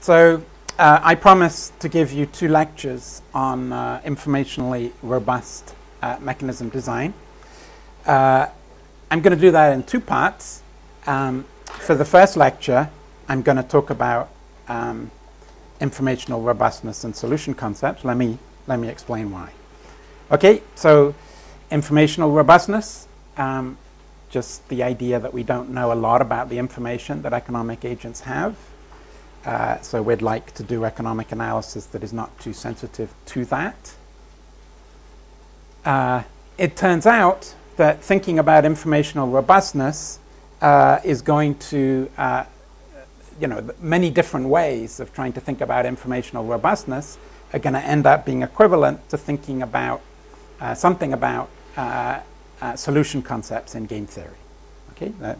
So uh, I promised to give you two lectures on uh, informationally robust uh, mechanism design. Uh, I'm going to do that in two parts. Um, for the first lecture, I'm going to talk about um, informational robustness and solution concepts. Let me, let me explain why. Okay, so informational robustness, um, just the idea that we don't know a lot about the information that economic agents have. Uh, so we'd like to do economic analysis that is not too sensitive to that. Uh, it turns out that thinking about informational robustness uh, is going to, uh, you know, many different ways of trying to think about informational robustness are going to end up being equivalent to thinking about uh, something about uh, solution concepts in game theory. Okay, that,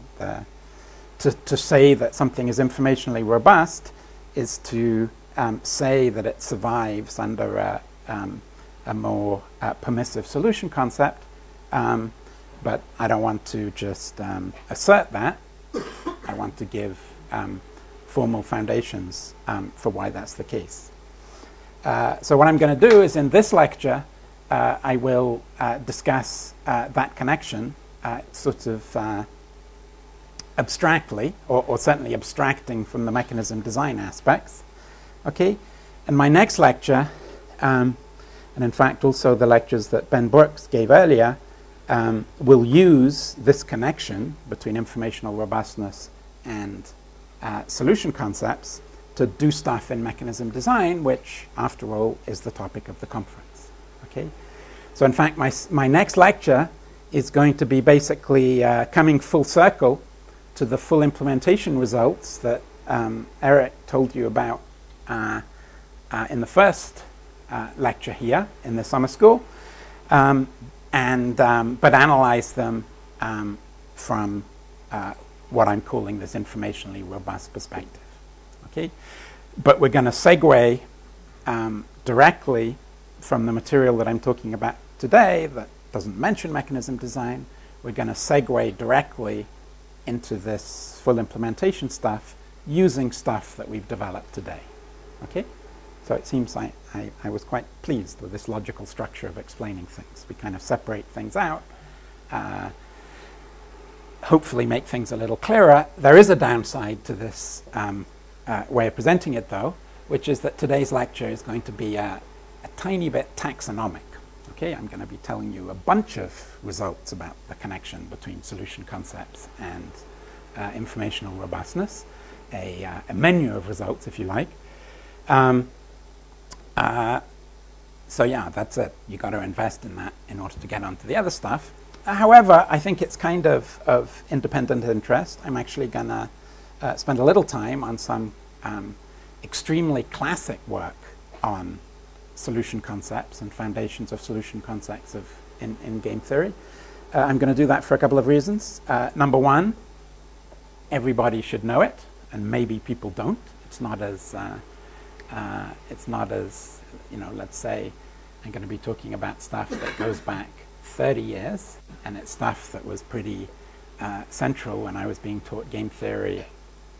to, to say that something is informationally robust is to um, say that it survives under a, um, a more uh, permissive solution concept, um, but I don't want to just um, assert that. I want to give um, formal foundations for why that's the case. Uh, so what I'm going to do is in this lecture, uh, I will uh, discuss uh, that connection uh, sort of abstractly, or, or, certainly abstracting from the mechanism design aspects. Okay, and my next lecture, um, and in fact also the lectures that Ben Brooks gave earlier, um, will use this connection between informational robustness and uh, solution concepts to do stuff in mechanism design, which, after all, is the topic of the conference. Okay, so in fact, my my next lecture is going to be basically uh, coming full circle to the full implementation results that um, Eric told you about uh, uh, in the first uh, lecture here in the summer school, um, and um, but analyze them um, from uh, what I'm calling this informationally robust perspective. Okay, but we're going to segue um, directly from the material that I'm talking about today that doesn't mention mechanism design. We're going to segue directly into this full implementation stuff using stuff that we've developed today. Okay? So it seems like I, I, was quite pleased with this logical structure of explaining things. We kind of separate things out, uh, hopefully make things a little clearer. There is a downside to this um, uh, way of presenting it, though, which is that today's lecture is going to be a, a tiny bit taxonomic. Okay, I'm going to be telling you a bunch of results about the connection between solution concepts and uh, informational robustness, a, uh, a, menu of results, if you like. Um, uh, so yeah, that's it. You've got to invest in that in order to get onto the other stuff. Uh, however, I think it's kind of of independent interest. I'm actually going to uh, spend a little time on some um, extremely classic work on solution concepts and foundations of solution concepts of in, in game theory. Uh, I'm going to do that for a couple of reasons. Uh, number one, everybody should know it, and maybe people don't. It's not as uh, uh it's not as you know. Let's say I'm going to be talking about stuff that goes back 30 years, and it's stuff that was pretty uh, central when I was being taught game theory.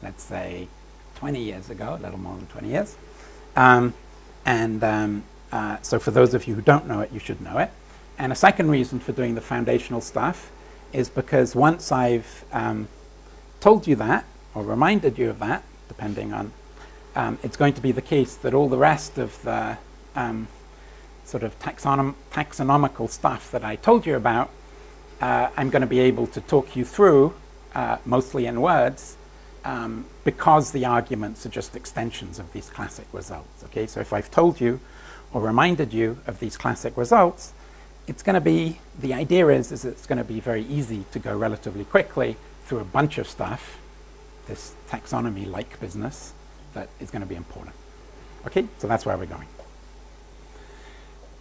Let's say 20 years ago, a little more than 20 years. Um, and um, uh, so for those of you who don't know it, you should know it. And a second reason for doing the foundational stuff is because once I've um, told you that, or reminded you of that, depending on, um, it's going to be the case that all the rest of the um, sort of taxonom taxonomical stuff that I told you about, uh, I'm going to be able to talk you through, uh, mostly in words, um, because the arguments are just extensions of these classic results. Okay, so if I've told you or reminded you of these classic results, it's going to be, the idea is, is it's going to be very easy to go relatively quickly through a bunch of stuff, this taxonomy-like business, that is going to be important. Okay, so that's where we're going.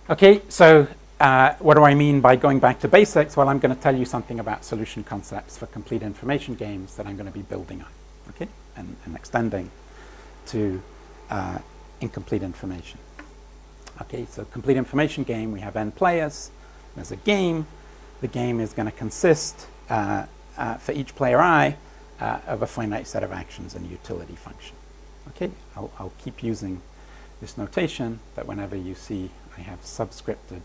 Okay, so uh, what do I mean by going back to basics? Well, I'm going to tell you something about solution concepts for complete information games that I'm going to be building on okay, and, and extending to uh, incomplete information. Okay, so complete information game, we have n players. There's a game. The game is going to consist, uh, uh, for each player i, uh, of a finite set of actions and utility function. Okay, I'll, I'll keep using this notation that whenever you see I have subscripted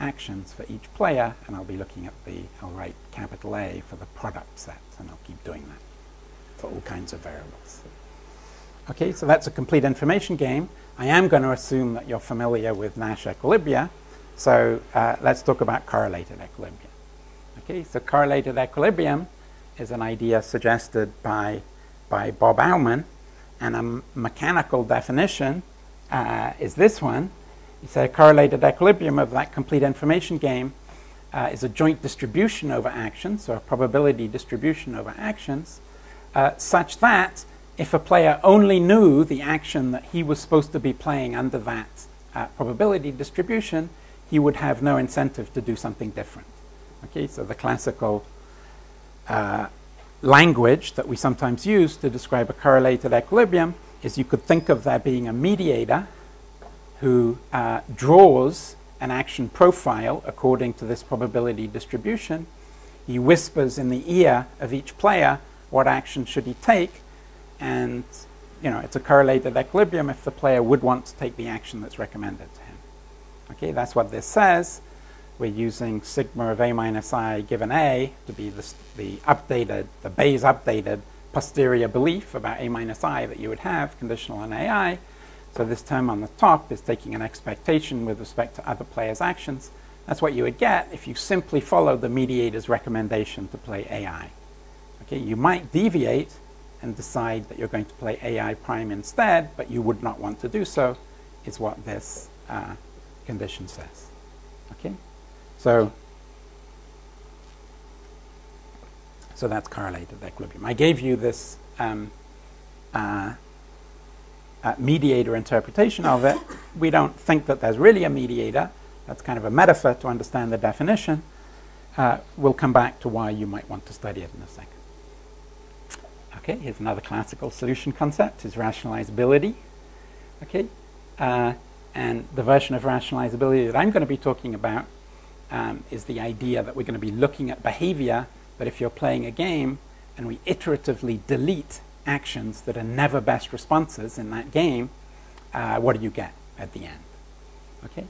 actions for each player, and I'll be looking at the, I'll write capital A for the product set, and I'll keep doing that for all kinds of variables. Okay, so that's a complete information game. I am going to assume that you're familiar with Nash equilibria, so uh, let's talk about correlated equilibrium. Okay, so correlated equilibrium is an idea suggested by, by Bob Aumann, and a mechanical definition uh, is this one. Said a correlated equilibrium of that complete information game uh, is a joint distribution over actions, so a probability distribution over actions, uh, such that if a player only knew the action that he was supposed to be playing under that uh, probability distribution, he would have no incentive to do something different. Okay, so the classical uh, language that we sometimes use to describe a correlated equilibrium is you could think of there being a mediator who uh, draws an action profile according to this probability distribution. He whispers in the ear of each player what action should he take, and you know it's a correlated equilibrium if the player would want to take the action that's recommended to him. Okay, that's what this says. We're using sigma of a minus i given a to be the, the updated, the Bayes updated posterior belief about a minus i that you would have conditional on ai. So this term on the top is taking an expectation with respect to other players' actions. That's what you would get if you simply follow the mediator's recommendation to play AI. Okay, you might deviate and decide that you're going to play AI prime instead, but you would not want to do so, is what this uh, condition says. Okay, so so that's correlated equilibrium. I gave you this um, uh, uh, mediator interpretation of it. We don't think that there's really a mediator. That's kind of a metaphor to understand the definition. Uh, we'll come back to why you might want to study it in a second. Okay, here's another classical solution concept, is rationalizability. Okay, uh, and the version of rationalizability that I'm going to be talking about um, is the idea that we're going to be looking at behavior, but if you're playing a game and we iteratively delete actions that are never best responses in that game, uh, what do you get at the end? Okay.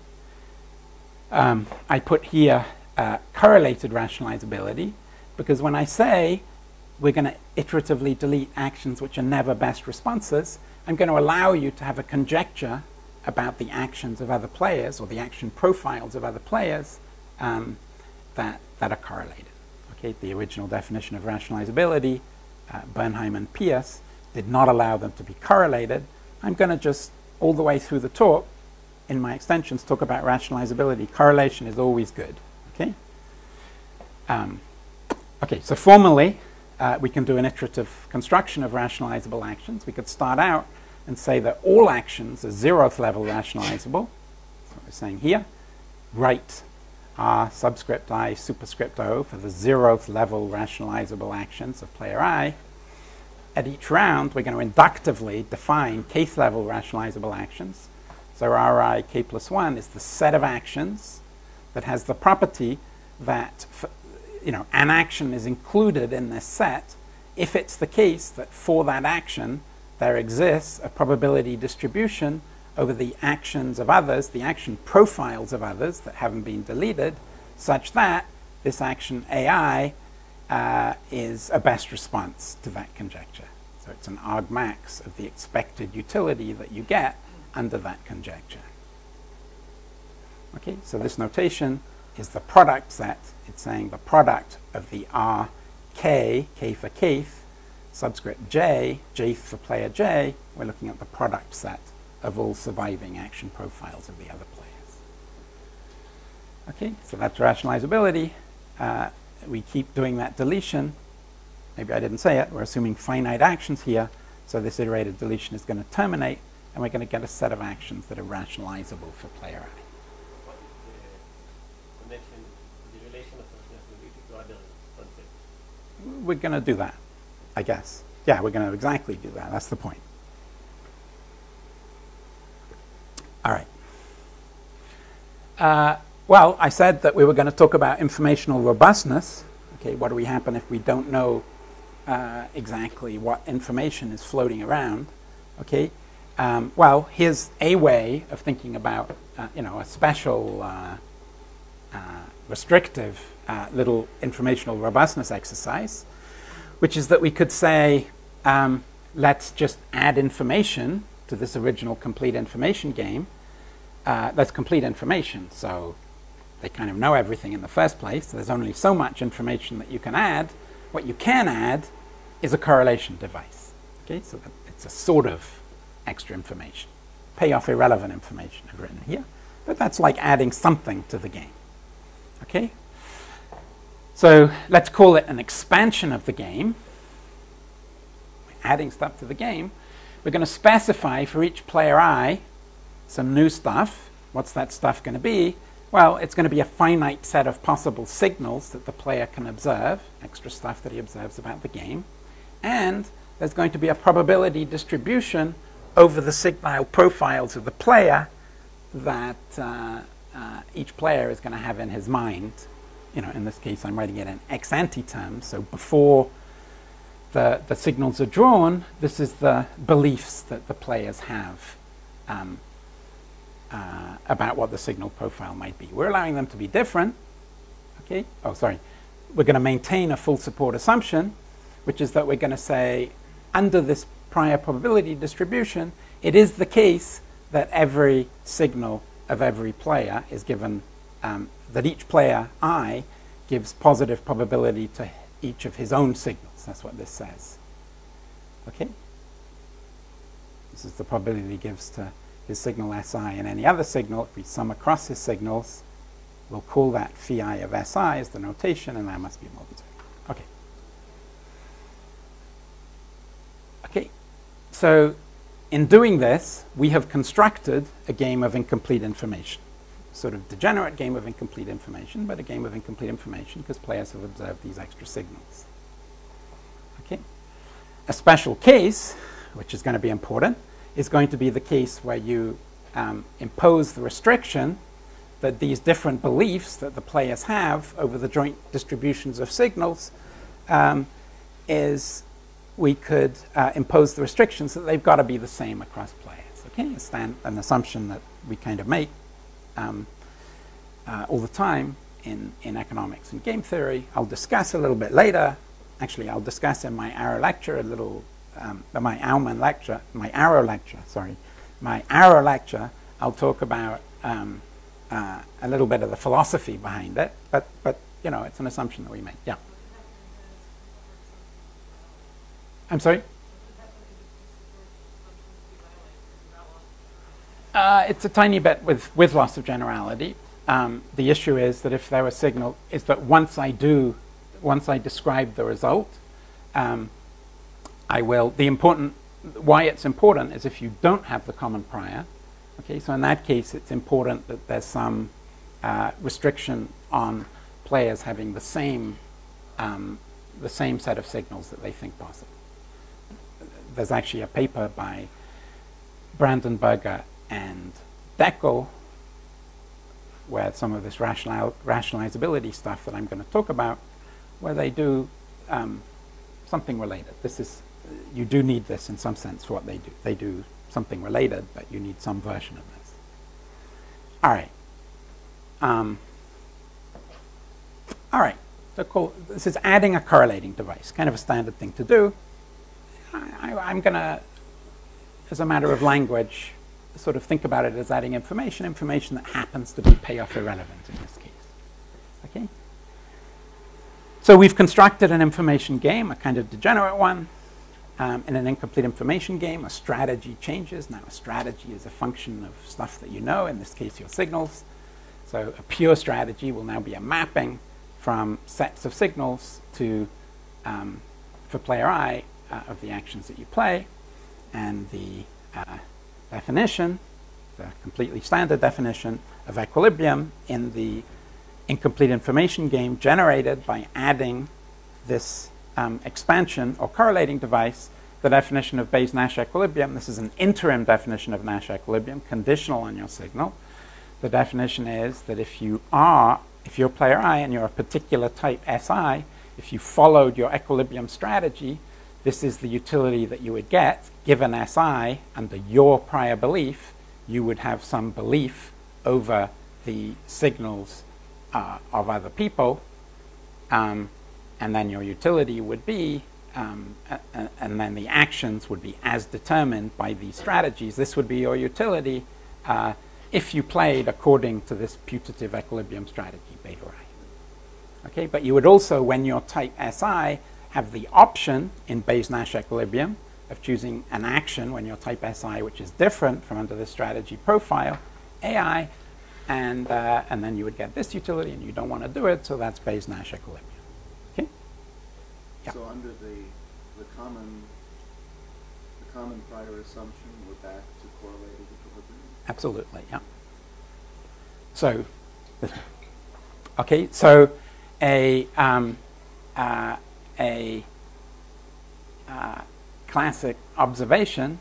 Um, I put here uh, correlated rationalizability because when I say we're going to iteratively delete actions which are never best responses, I'm going to allow you to have a conjecture about the actions of other players or the action profiles of other players um, that, that are correlated. Okay, the original definition of rationalizability uh, Bernheim and Pearce did not allow them to be correlated. I'm going to just, all the way through the talk, in my extensions, talk about rationalizability. Correlation is always good. Okay. Um, okay. So formally, uh, we can do an iterative construction of rationalizable actions. We could start out and say that all actions are zeroth level rationalizable. That's what we're saying here. Write R subscript i superscript o for the zeroth level rationalizable actions of player i. At each round, we're going to inductively define kth level rationalizable actions. So Ri k plus 1 is the set of actions that has the property that you know, an action is included in this set if it's the case that for that action there exists a probability distribution over the actions of others, the action profiles of others that haven't been deleted, such that this action AI uh, is a best response to that conjecture. So it's an argmax of the expected utility that you get under that conjecture. Okay, so this notation is the product set. It's saying the product of the R K, K for kth, subscript J, J for player J, we're looking at the product set of all surviving action profiles of the other players. Okay, so that's rationalizability. Uh, we keep doing that deletion. Maybe I didn't say it. We're assuming finite actions here. So this iterated deletion is going to terminate, and we're going to get a set of actions that are rationalizable for player i. We're going to do that, I guess. Yeah, we're going to exactly do that. That's the point. All right. Uh, well, I said that we were going to talk about informational robustness. Okay, what do we happen if we don't know uh, exactly what information is floating around? Okay, um, well, here's a way of thinking about, uh, you know, a special uh, uh, restrictive uh, little informational robustness exercise, which is that we could say, um, let's just add information to this original complete information game. Uh, that's complete information, so they kind of know everything in the first place. There's only so much information that you can add. What you can add is a correlation device. Okay, so it's a sort of extra information. Payoff irrelevant information I've written here, but that's like adding something to the game. Okay, so let's call it an expansion of the game. We're adding stuff to the game. We're going to specify for each player I some new stuff. What's that stuff going to be? Well, it's going to be a finite set of possible signals that the player can observe, extra stuff that he observes about the game. And there's going to be a probability distribution over the signal profiles of the player that uh, uh, each player is going to have in his mind. You know, in this case, I'm writing it in ex ante terms. So before the, the signals are drawn, this is the beliefs that the players have um, uh, about what the signal profile might be. We're allowing them to be different. Okay. Oh, sorry. We're going to maintain a full support assumption, which is that we're going to say under this prior probability distribution, it is the case that every signal of every player is given, um, that each player I gives positive probability to each of his own signals. That's what this says. Okay? This is the probability he gives to his signal Si and any other signal, if we sum across his signals, we'll call that phi of Si as the notation, and that must be Morgan's Okay. Okay, so in doing this, we have constructed a game of incomplete information. Sort of degenerate game of incomplete information, but a game of incomplete information because players have observed these extra signals. Okay. A special case, which is going to be important, is going to be the case where you um, impose the restriction that these different beliefs that the players have over the joint distributions of signals um, is we could uh, impose the restrictions that they've got to be the same across players. Okay, stand, an assumption that we kind of make um, uh, all the time in, in economics and game theory. I'll discuss a little bit later. Actually, I'll discuss in my Arrow lecture a little um, my Aumann lecture, my Arrow lecture, sorry, my Arrow lecture, I'll talk about um, uh, a little bit of the philosophy behind it, but, but you know, it's an assumption that we make. Yeah. I'm sorry? Uh, it's a tiny bit with, with loss of generality. Um, the issue is that if there were signal, is that once I do, once I describe the result, um, I will. The important, why it's important is if you don't have the common prior, okay, so in that case it's important that there's some uh, restriction on players having the same, um, the same set of signals that they think possible. There's actually a paper by Brandenburger and Dekel where some of this rational, rationalizability stuff that I'm going to talk about, where they do um, something related. This is you do need this in some sense for what they do. They do something related, but you need some version of this. All right. Um, all right. So cool. This is adding a correlating device, kind of a standard thing to do. I, am going to, as a matter of language, sort of think about it as adding information, information that happens to be payoff irrelevant in this case. Okay? So we've constructed an information game, a kind of degenerate one. Um, in an incomplete information game, a strategy changes. Now, a strategy is a function of stuff that you know, in this case, your signals. So, a pure strategy will now be a mapping from sets of signals to, um, for player I, uh, of the actions that you play. And the uh, definition, the completely standard definition of equilibrium in the incomplete information game generated by adding this um, expansion or correlating device the definition of Bayes-Nash equilibrium. This is an interim definition of Nash equilibrium, conditional on your signal. The definition is that if you are, if you're player I and you're a particular type SI, if you followed your equilibrium strategy, this is the utility that you would get given SI, under your prior belief, you would have some belief over the signals uh, of other people, um, and then your utility would be, um, and then the actions would be as determined by these strategies. This would be your utility uh, if you played according to this putative equilibrium strategy, beta i. Okay, but you would also, when you're type SI, have the option in Bayes-Nash equilibrium of choosing an action when you're type SI, which is different from under the strategy profile, AI, and, uh, and then you would get this utility, and you don't want to do it, so that's Bayes-Nash equilibrium. Okay? Yeah. So under the, the common the common prior assumption, we're back to correlated equilibrium? Absolutely, yeah. So, okay, so a, um, uh, a uh, classic observation,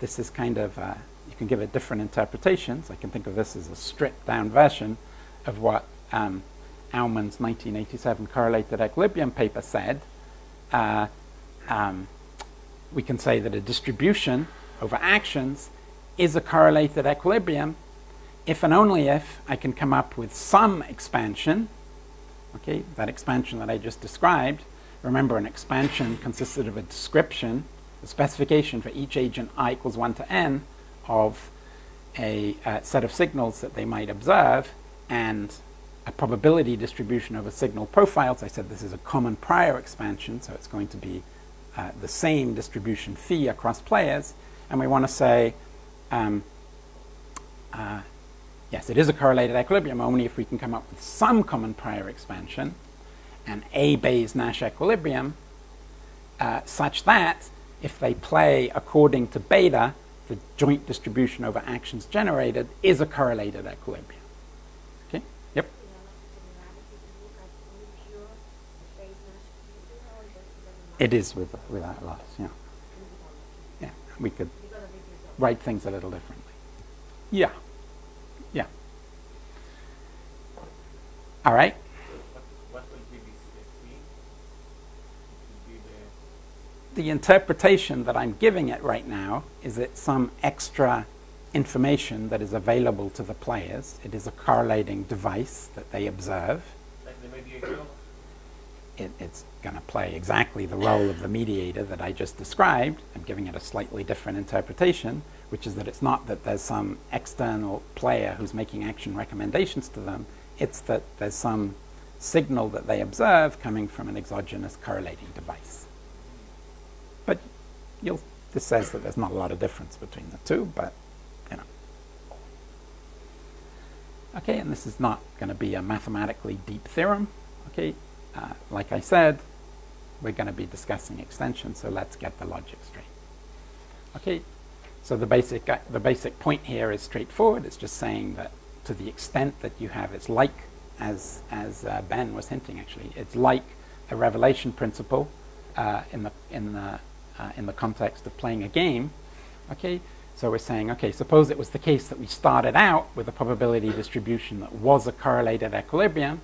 this is kind of uh, you can give it different interpretations. I can think of this as a stripped down version of what um, Aumann's 1987 correlated equilibrium paper said. Uh, um, we can say that a distribution over actions is a correlated equilibrium if and only if I can come up with some expansion, okay, that expansion that I just described. Remember, an expansion consisted of a description, a specification for each agent i equals 1 to n, of a uh, set of signals that they might observe and a probability distribution over signal profiles. I said this is a common prior expansion, so it's going to be uh, the same distribution phi across players. And we want to say, um, uh, yes, it is a correlated equilibrium only if we can come up with some common prior expansion and a Bayes-Nash equilibrium uh, such that if they play according to beta, the joint distribution over actions generated is a correlated equilibrium. Okay? Yep. It is with, without loss, yeah. Yeah, we could write things a little differently. Yeah. Yeah. All right. The interpretation that I'm giving it right now is that some extra information that is available to the players. It is a correlating device that they observe. It, it's going to play exactly the role of the mediator that I just described. I'm giving it a slightly different interpretation, which is that it's not that there's some external player who's making action recommendations to them. It's that there's some signal that they observe coming from an exogenous correlating device. You'll, this says that there's not a lot of difference between the two, but you know. Okay, and this is not going to be a mathematically deep theorem. Okay, uh, like I said, we're going to be discussing extension, so let's get the logic straight. Okay, so the basic, uh, the basic point here is straightforward. It's just saying that to the extent that you have, it's like, as, as uh, Ben was hinting actually, it's like a revelation principle uh, in the, in the uh, in the context of playing a game. Okay, so we're saying, okay, suppose it was the case that we started out with a probability distribution that was a correlated equilibrium.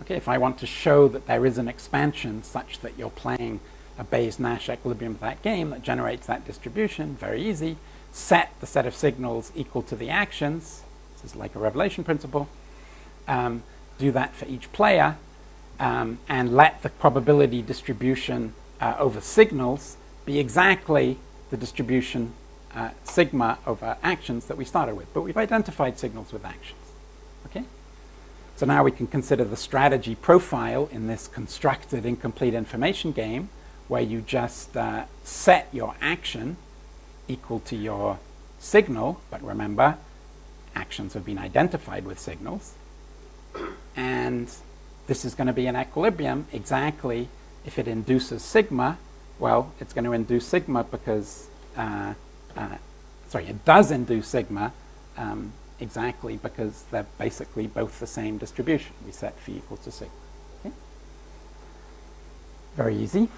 Okay, if I want to show that there is an expansion such that you're playing a Bayes-Nash equilibrium of that game that generates that distribution, very easy. Set the set of signals equal to the actions. This is like a revelation principle. Um, do that for each player um, and let the probability distribution uh, over signals be exactly the distribution uh, sigma over actions that we started with. But we've identified signals with actions. Okay? So now we can consider the strategy profile in this constructed incomplete information game where you just uh, set your action equal to your signal, but remember, actions have been identified with signals. And this is going to be an equilibrium exactly if it induces sigma well, it's going to induce sigma because, uh, uh, sorry, it does induce sigma um, exactly because they're basically both the same distribution. We set phi equal to sigma. Okay? Very easy.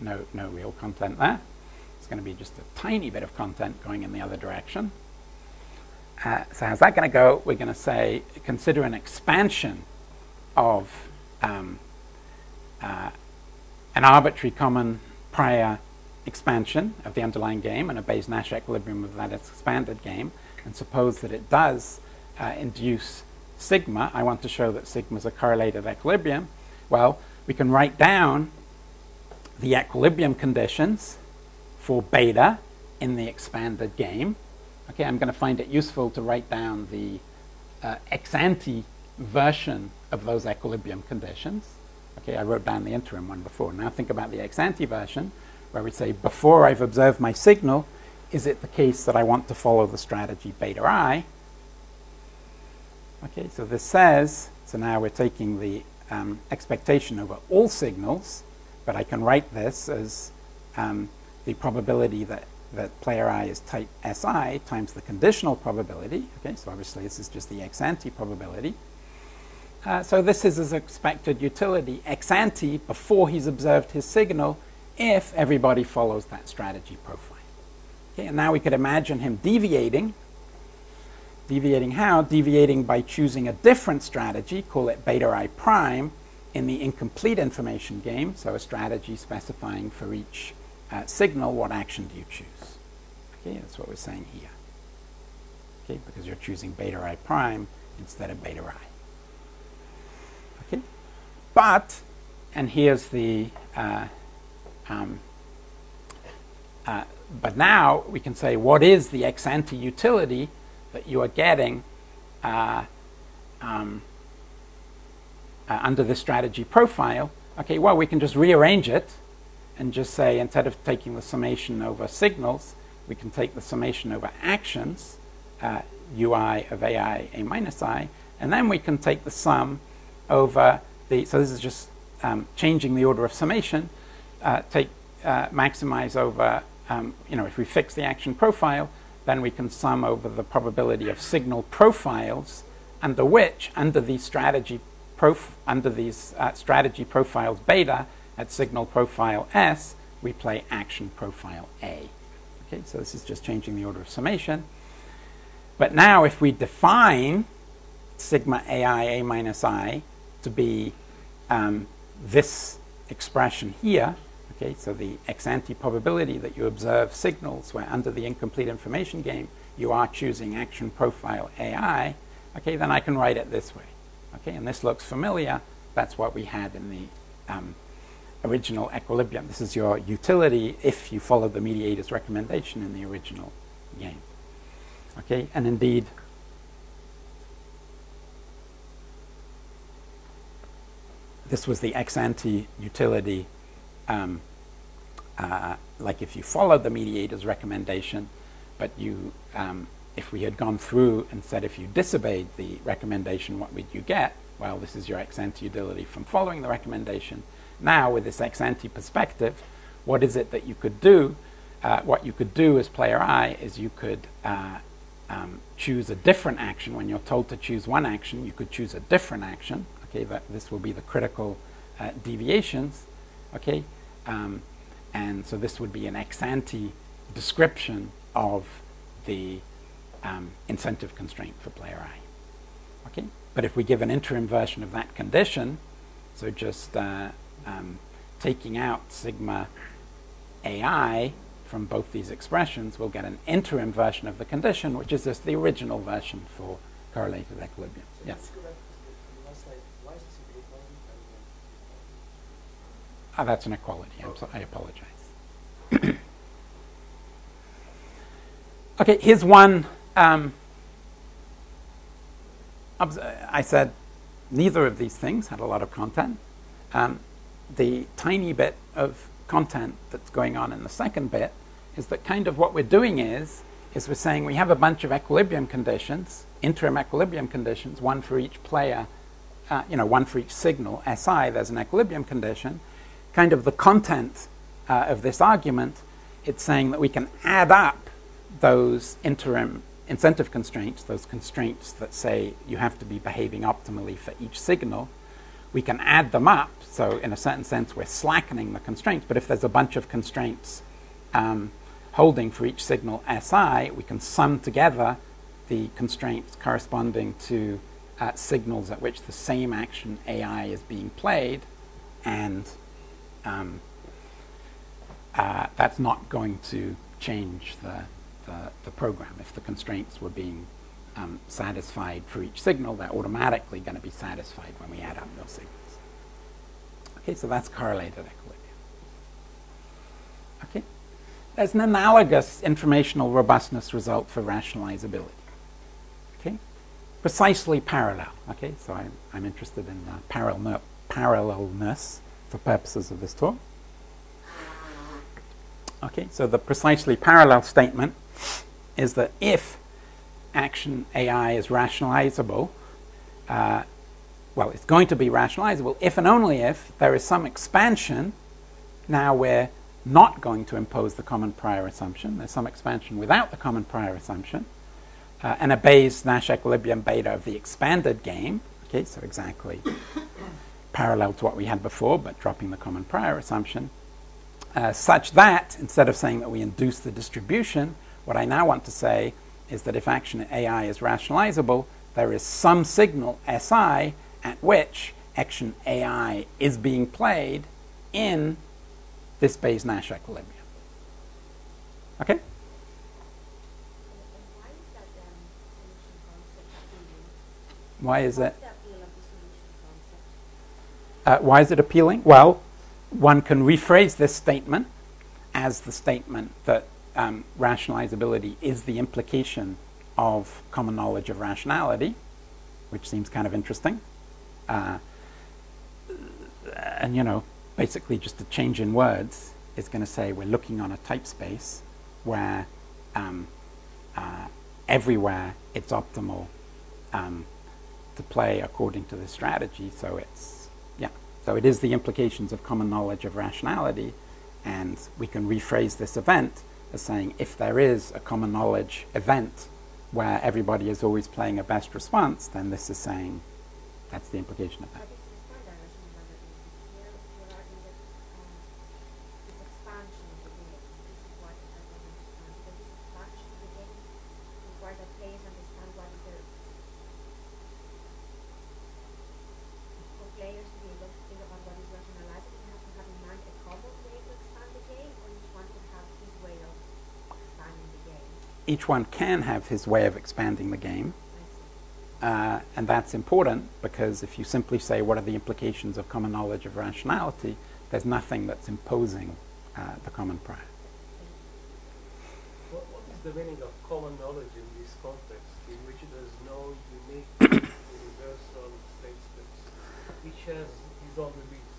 No, no real content there. It's going to be just a tiny bit of content going in the other direction. Uh, so how's that going to go? We're going to say, consider an expansion of um, uh, an arbitrary common prior expansion of the underlying game and a Bayes-Nash equilibrium of that expanded game, and suppose that it does uh, induce sigma, I want to show that sigma is a correlated equilibrium, well, we can write down the equilibrium conditions for beta in the expanded game. Okay, I'm going to find it useful to write down the uh, ex ante version of those equilibrium conditions. Okay, I wrote down the interim one before. Now think about the ex ante version, where we say before I've observed my signal, is it the case that I want to follow the strategy beta i? Okay, so this says, so now we're taking the um, expectation over all signals, but I can write this as um, the probability that, that player i is type Si times the conditional probability. Okay, so obviously this is just the ex ante probability. Uh, so this is his expected utility ex ante before he's observed his signal if everybody follows that strategy profile. Okay, and now we could imagine him deviating. Deviating how? Deviating by choosing a different strategy, call it beta i prime, in the incomplete information game, so a strategy specifying for each uh, signal what action do you choose. Okay, that's what we're saying here. Okay, because you're choosing beta i prime instead of beta i. But, and here's the, uh, um, uh, but now we can say what is the ex ante utility that you are getting uh, um, uh, under the strategy profile, okay, well, we can just rearrange it and just say instead of taking the summation over signals, we can take the summation over actions, uh, ui of ai, a minus i, and then we can take the sum over the, so this is just um, changing the order of summation, uh, take, uh, maximize over, um, you know, if we fix the action profile, then we can sum over the probability of signal profiles under which, under the strategy prof under these uh, strategy profiles beta at signal profile S, we play action profile A. Okay, so this is just changing the order of summation. But now if we define sigma AI A minus I to be um, this expression here, okay, so the ex ante probability that you observe signals where under the incomplete information game you are choosing action profile AI, okay, then I can write it this way. Okay, and this looks familiar. That's what we had in the um, original equilibrium. This is your utility if you follow the mediator's recommendation in the original game. Okay, and indeed, this was the ex ante utility. Um, uh, like if you followed the mediator's recommendation, but you um, if we had gone through and said if you disobeyed the recommendation, what would you get? Well, this is your ex ante utility from following the recommendation. Now, with this ex ante perspective, what is it that you could do? Uh, what you could do as player I is you could uh, um, choose a different action. When you're told to choose one action, you could choose a different action. Okay, that, this will be the critical uh, deviations. Okay, um, and so this would be an ex ante description of the um, incentive constraint for player I. Okay, but if we give an interim version of that condition, so just uh, um, taking out sigma AI from both these expressions, we'll get an interim version of the condition, which is just the original version for correlated equilibrium. Yes. Oh, that's an equality. So, I apologize. okay, here's one um, I said neither of these things had a lot of content. Um, the tiny bit of content that's going on in the second bit is that kind of what we're doing is is we're saying we have a bunch of equilibrium conditions, interim equilibrium conditions, one for each player, uh, you know, one for each signal, SI, there's an equilibrium condition. Kind of the content uh, of this argument, it's saying that we can add up those interim incentive constraints, those constraints that say you have to be behaving optimally for each signal, we can add them up. So in a certain sense, we're slackening the constraints. But if there's a bunch of constraints um, holding for each signal Si, we can sum together the constraints corresponding to uh, signals at which the same action AI is being played and um, uh, that's not going to change the, the, the, program. If the constraints were being um, satisfied for each signal, they're automatically going to be satisfied when we add up those signals. Okay, so that's correlated equilibrium. Okay, there's an analogous informational robustness result for rationalizability. Okay, precisely parallel. Okay, so I'm, I'm interested in uh, parallel, parallelness for purposes of this talk. Okay, so the precisely parallel statement is that if action AI is rationalizable, uh, well, it's going to be rationalizable if and only if there is some expansion. Now we're not going to impose the common prior assumption. There's some expansion without the common prior assumption. Uh, and a Bayes Nash equilibrium beta of the expanded game. Okay, so exactly parallel to what we had before, but dropping the common prior assumption. Uh, such that instead of saying that we induce the distribution, what I now want to say is that if action AI is rationalizable, there is some signal SI at which action AI is being played in this Bayes Nash equilibrium. Okay? Why is it? Uh, why is it appealing? Well, one can rephrase this statement as the statement that um, rationalizability is the implication of common knowledge of rationality, which seems kind of interesting. Uh, and, you know, basically just a change in words is going to say we're looking on a type space where um, uh, everywhere it's optimal um, to play according to the strategy. So it's, so it is the implications of common knowledge of rationality. And we can rephrase this event as saying if there is a common knowledge event where everybody is always playing a best response, then this is saying that's the implication of that. Each one can have his way of expanding the game. Uh, and that's important because if you simply say what are the implications of common knowledge of rationality, there's nothing that's imposing uh, the common prior. What, what is the meaning of common knowledge in this context, in which there's no unique universal state space? Each has his own release.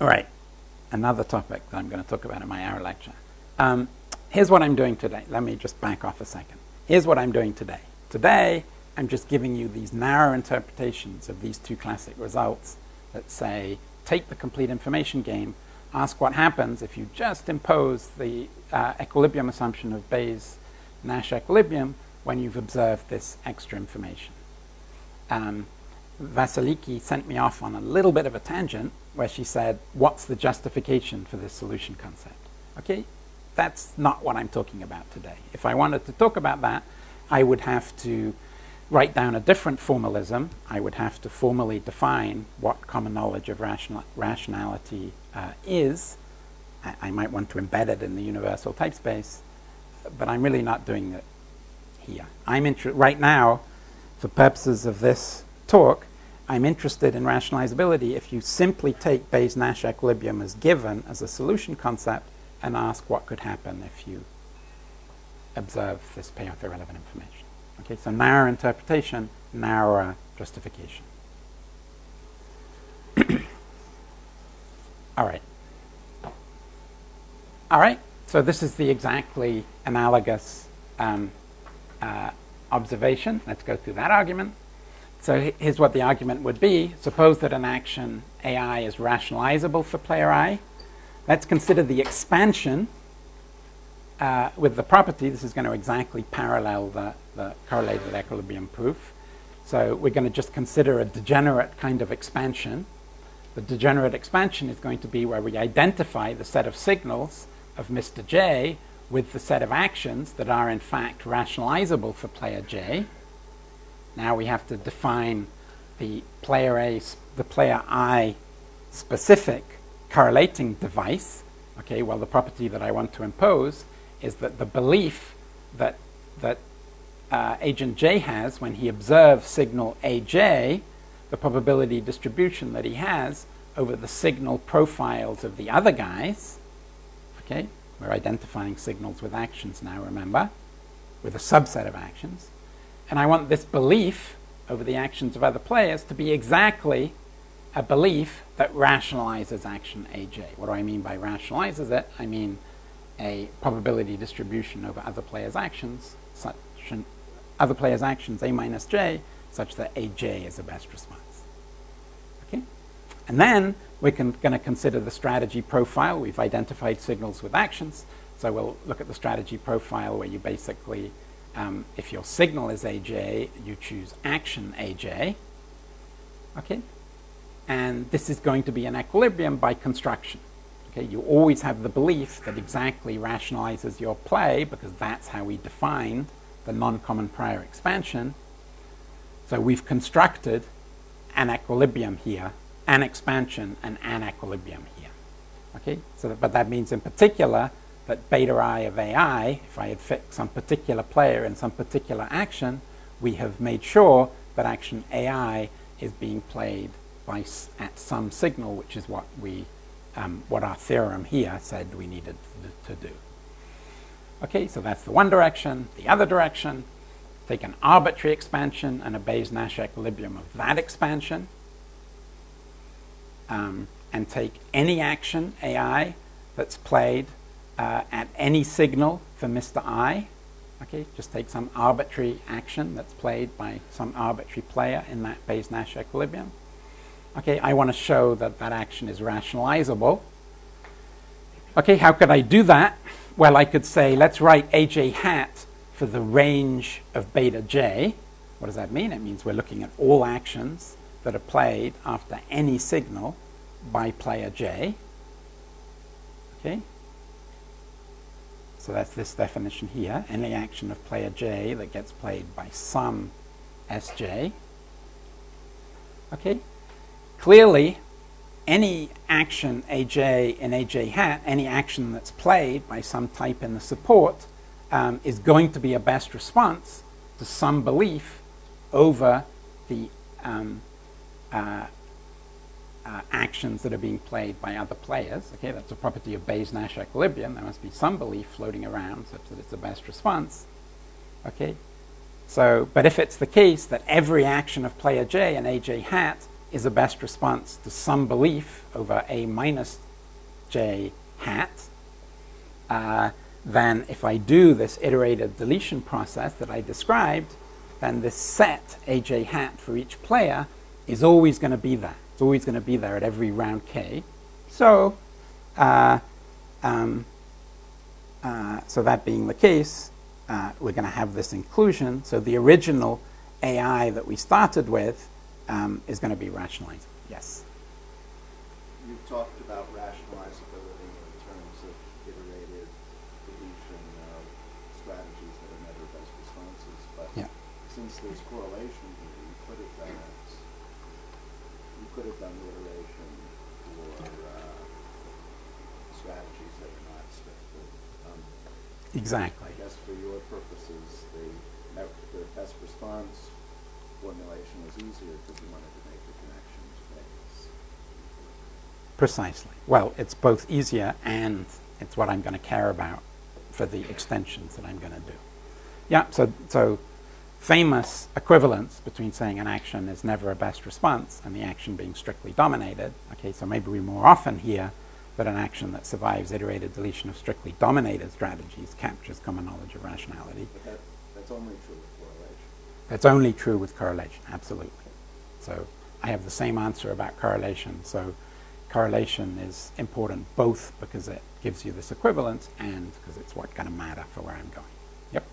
All right. Another topic that I'm going to talk about in my Arrow lecture. Um, here's what I'm doing today. Let me just back off a second. Here's what I'm doing today. Today, I'm just giving you these narrow interpretations of these two classic results that say, take the complete information game, ask what happens if you just impose the uh, equilibrium assumption of Bayes Nash equilibrium when you've observed this extra information. Um, Vasiliki sent me off on a little bit of a tangent where she said, what's the justification for this solution concept? Okay, that's not what I'm talking about today. If I wanted to talk about that, I would have to write down a different formalism. I would have to formally define what common knowledge of rational, rationality uh, is. I, I, might want to embed it in the universal type space, but I'm really not doing it here. I'm right now, for purposes of this talk, I'm interested in rationalizability if you simply take Bayes-Nash equilibrium as given as a solution concept and ask what could happen if you observe this payoff irrelevant information. Okay, so narrower interpretation, narrower justification. All right. All right, so this is the exactly analogous um, uh, observation. Let's go through that argument. So here's what the argument would be. Suppose that an action AI is rationalizable for player I Let's consider the expansion uh, with the property. This is going to exactly parallel the, the correlated equilibrium proof. So we're going to just consider a degenerate kind of expansion. The degenerate expansion is going to be where we identify the set of signals of Mr. J with the set of actions that are in fact rationalizable for player J. Now we have to define the player A, the player I specific correlating device. Okay, well, the property that I want to impose is that the belief that, that uh, agent J has when he observes signal AJ, the probability distribution that he has over the signal profiles of the other guys, okay, we're identifying signals with actions now, remember, with a subset of actions, and I want this belief over the actions of other players to be exactly a belief that rationalizes action AJ. What do I mean by rationalizes it? I mean a probability distribution over other players' actions, such an, other players' actions A minus J, such that AJ is the best response. Okay? And then we're going to consider the strategy profile. We've identified signals with actions. So we'll look at the strategy profile where you basically, um, if your signal is AJ, you choose action AJ. Okay? And this is going to be an equilibrium by construction. Okay, you always have the belief that exactly rationalizes your play because that's how we defined the non-common prior expansion. So we've constructed an equilibrium here, an expansion, and an equilibrium here. Okay, so that, but that means in particular that beta i of ai, if I had fixed some particular player in some particular action, we have made sure that action ai is being played by at some signal, which is what we, um, what our theorem here said we needed to, do. Okay, so that's the one direction. The other direction, take an arbitrary expansion and a Bayes-Nash equilibrium of that expansion, um, and take any action, AI, that's played uh, at any signal for Mr. I. Okay, just take some arbitrary action that's played by some arbitrary player in that Bayes-Nash equilibrium. Okay, I want to show that that action is rationalizable. Okay, how could I do that? Well, I could say, let's write aj hat for the range of beta j. What does that mean? It means we're looking at all actions that are played after any signal by player j. Okay? So that's this definition here. Any action of player j that gets played by some sj. Okay? Clearly, any action AJ in AJ hat, any action that's played by some type in the support, um, is going to be a best response to some belief over the um, uh, uh, actions that are being played by other players. Okay, that's a property of Bayes-Nash equilibrium. There must be some belief floating around such that it's the best response. Okay, so but if it's the case that every action of player J in AJ hat is a best response to some belief over a minus j hat, uh, then if I do this iterative deletion process that I described, then this set aj hat for each player is always going to be there. It's always going to be there at every round k. So, uh, um, uh, so that being the case, uh, we're going to have this inclusion. So the original AI that we started with um, is going to be rationalized. Yes. You've talked about rationalizability in terms of iterative deletion of strategies that are never best responses, but yeah. since there's correlation here, you could have done it. You could have done the iteration for uh, strategies that are not strictly. Um, exactly. I guess for your purposes, the, the best response formulation was easier because you wanted to make the connections phase. Precisely. Well, it's both easier and it's what I'm going to care about for the extensions that I'm going to do. Yeah, so, so famous equivalence between saying an action is never a best response and the action being strictly dominated. Okay, so maybe we more often hear that an action that survives iterated deletion of strictly dominated strategies captures common knowledge of rationality. But that, that's only true with correlation. it's only true with correlation, absolutely. So I have the same answer about correlation. So correlation is important both because it gives you this equivalence and because it's what's going to matter for where I'm going. Yep.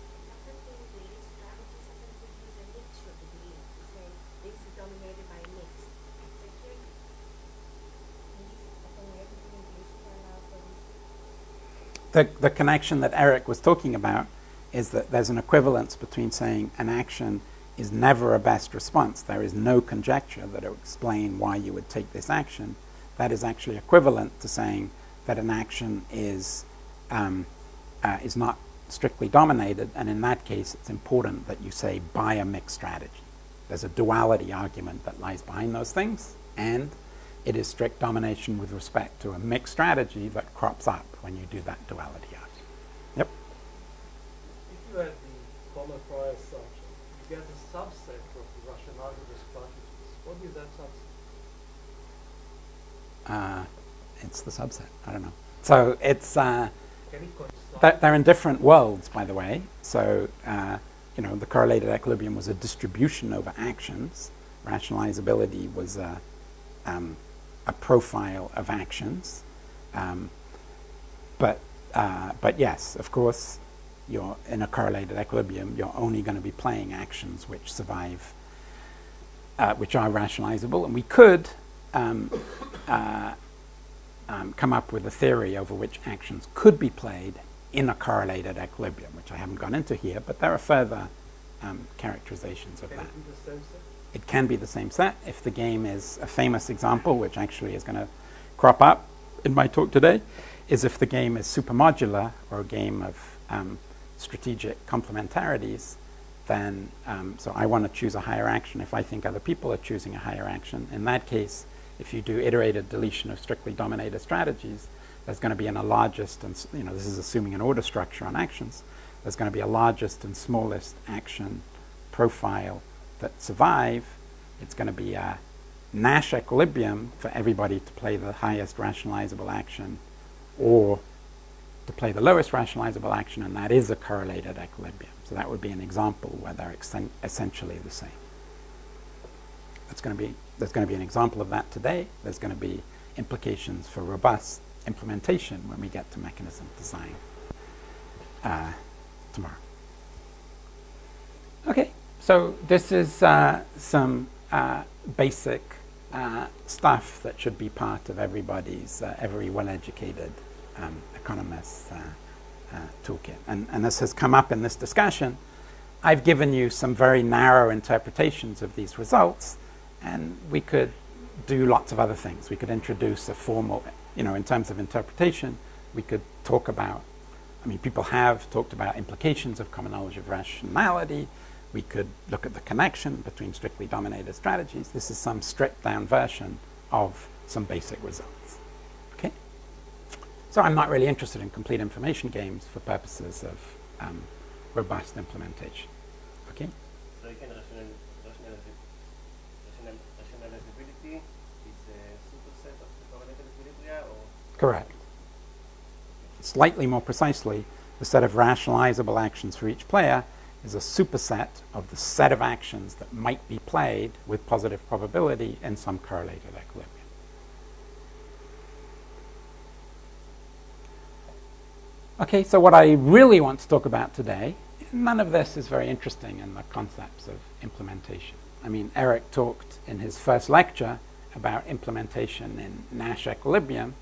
The, the connection that Eric was talking about is that there's an equivalence between saying an action is never a best response. There is no conjecture that will explain why you would take this action. That is actually equivalent to saying that an action is, um, uh, is not strictly dominated, and in that case, it's important that you say by a mixed strategy. There's a duality argument that lies behind those things, and it is strict domination with respect to a mixed strategy that crops up when you do that duality argument. Yep. If you the prior you get subset of the rationality strategies. What is that subset? Uh, it's the subset. I don't know. So it's uh, they're in different worlds, by the way. So uh, you know, the correlated equilibrium was a distribution over actions. Rationalizability was a um, a profile of actions. Um, but uh, but yes, of course, you're in a correlated equilibrium. You're only going to be playing actions which survive, uh, which are rationalizable, and we could. Um, uh, um, come up with a theory over which actions could be played in a correlated equilibrium, which I haven't gone into here, but there are further um, characterizations of that. it be the same set? It can be the same set if the game is a famous example, which actually is going to crop up in my talk today, is if the game is supermodular or a game of um, strategic complementarities, then um, so I want to choose a higher action if I think other people are choosing a higher action. In that case, if you do iterated deletion of strictly dominated strategies, there's going to be an a largest and you know this is assuming an order structure on actions. There's going to be a largest and smallest action profile that survive. It's going to be a Nash equilibrium for everybody to play the highest rationalizable action or to play the lowest rationalizable action, and that is a correlated equilibrium. So that would be an example where they're essentially the same. That's going to be, there's going to be an example of that today. There's going to be implications for robust implementation when we get to mechanism design uh, tomorrow. Okay, so this is uh, some uh, basic uh, stuff that should be part of everybody's, uh, every well-educated um, economist's uh, toolkit. And, and this has come up in this discussion. I've given you some very narrow interpretations of these results, and we could do lots of other things. We could introduce a formal, you know, in terms of interpretation, we could talk about, I mean, people have talked about implications of common knowledge of rationality. We could look at the connection between strictly dominated strategies. This is some stripped down version of some basic results. Okay? So I'm not really interested in complete information games for purposes of um, robust implementation. Okay? So again, rational, rationality, rational, rationalizability is a superset of the correlated equilibria or Correct. Slightly more precisely, the set of rationalizable actions for each player is a superset of the set of actions that might be played with positive probability in some correlated equilibrium. Okay, so what I really want to talk about today, none of this is very interesting in the concepts of implementation. I mean, Eric talked in his first lecture about implementation in Nash equilibrium.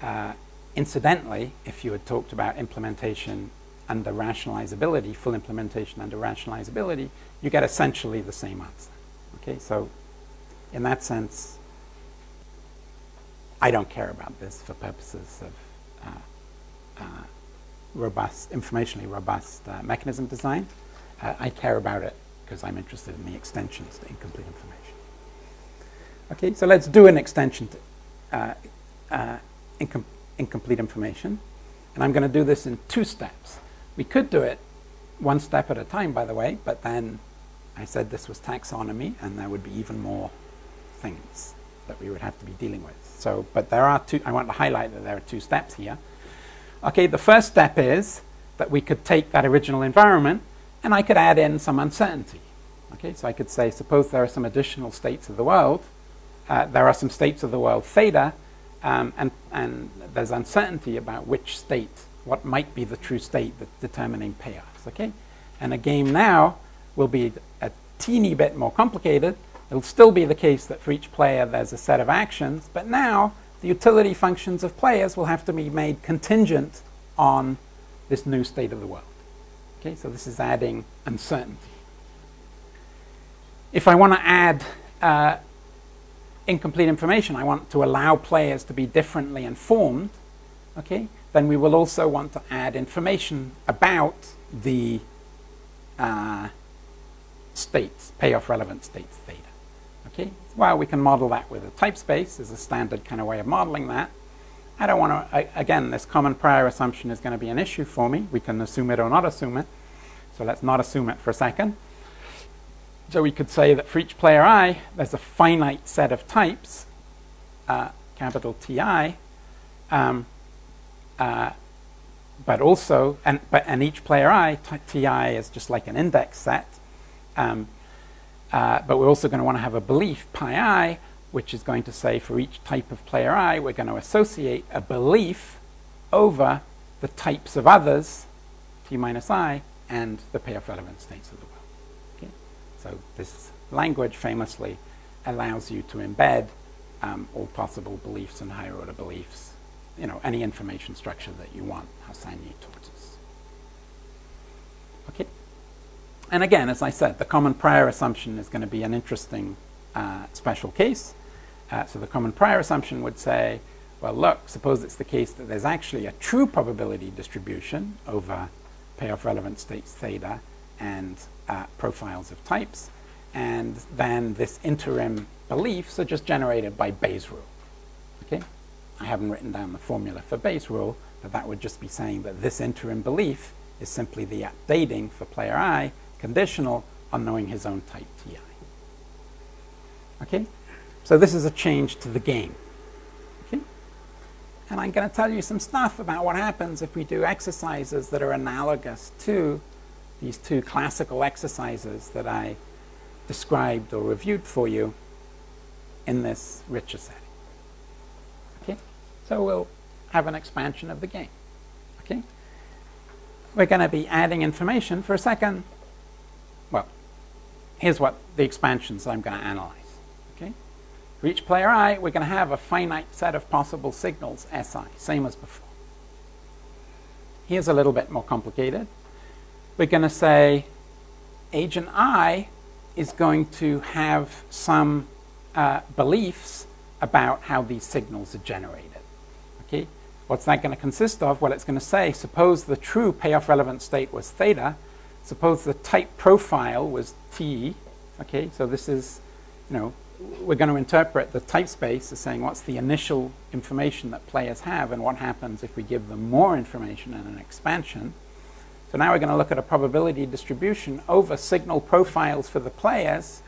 Uh, incidentally, if you had talked about implementation under rationalizability, full implementation under rationalizability, you get essentially the same answer. Okay, so in that sense, I don't care about this for purposes of uh, uh, robust, informationally robust uh, mechanism design. Uh, I care about it because I'm interested in the extensions to incomplete information. Okay, so let's do an extension to uh, incom- incomplete information. And I'm going to do this in two steps. We could do it one step at a time, by the way, but then I said this was taxonomy, and there would be even more things that we would have to be dealing with. So, but there are two, I want to highlight that there are two steps here. Okay, the first step is that we could take that original environment and I could add in some uncertainty. Okay, so I could say, suppose there are some additional states of the world. Uh, there are some states of the world theta, um, and, and there's uncertainty about which state, what might be the true state that's determining payoffs. Okay, and a game now will be a teeny bit more complicated. It'll still be the case that for each player there's a set of actions, but now the utility functions of players will have to be made contingent on this new state of the world. Okay, so this is adding uncertainty. If I want to add uh, incomplete information, I want to allow players to be differently informed okay, then we will also want to add information about the uh, states, payoff relevant states theta. Okay, well, we can model that with a type space as a standard kind of way of modeling that. I don't want to, again, this common prior assumption is going to be an issue for me. We can assume it or not assume it. So let's not assume it for a second. So we could say that for each player i, there's a finite set of types, uh, capital Ti, um, uh, but also, and, but, and each player i, Ti is just like an index set. Um, uh, but we're also going to want to have a belief, pi i, which is going to say for each type of player i, we're going to associate a belief over the types of others, t minus i, and the payoff relevant states of the? So this language famously allows you to embed um, all possible beliefs and higher order beliefs, you know, any information structure that you want, Harsanyi us. Okay? And again, as I said, the common prior assumption is going to be an interesting uh, special case. Uh, so the common prior assumption would say, well, look, suppose it's the case that there's actually a true probability distribution over payoff relevant states theta and uh, profiles of types. And then this interim beliefs are just generated by Bayes' rule. Okay? I haven't written down the formula for Bayes' rule, but that would just be saying that this interim belief is simply the updating for player i conditional on knowing his own type ti. Okay? So this is a change to the game. Okay? And I'm going to tell you some stuff about what happens if we do exercises that are analogous to these two classical exercises that I described or reviewed for you in this richer setting. Okay? So we'll have an expansion of the game. Okay? We're going to be adding information for a second. Well, here's what the expansions I'm going to analyze. Okay? For each player i, we're going to have a finite set of possible signals si, same as before. Here's a little bit more complicated. We're going to say agent i is going to have some uh, beliefs about how these signals are generated. Okay? What's that going to consist of? Well, it's going to say, suppose the true payoff relevant state was theta, suppose the type profile was T, okay, so this is, you know, we're going to interpret the type space as saying what's the initial information that players have and what happens if we give them more information in an expansion. So now we're going to look at a probability distribution over signal profiles for the players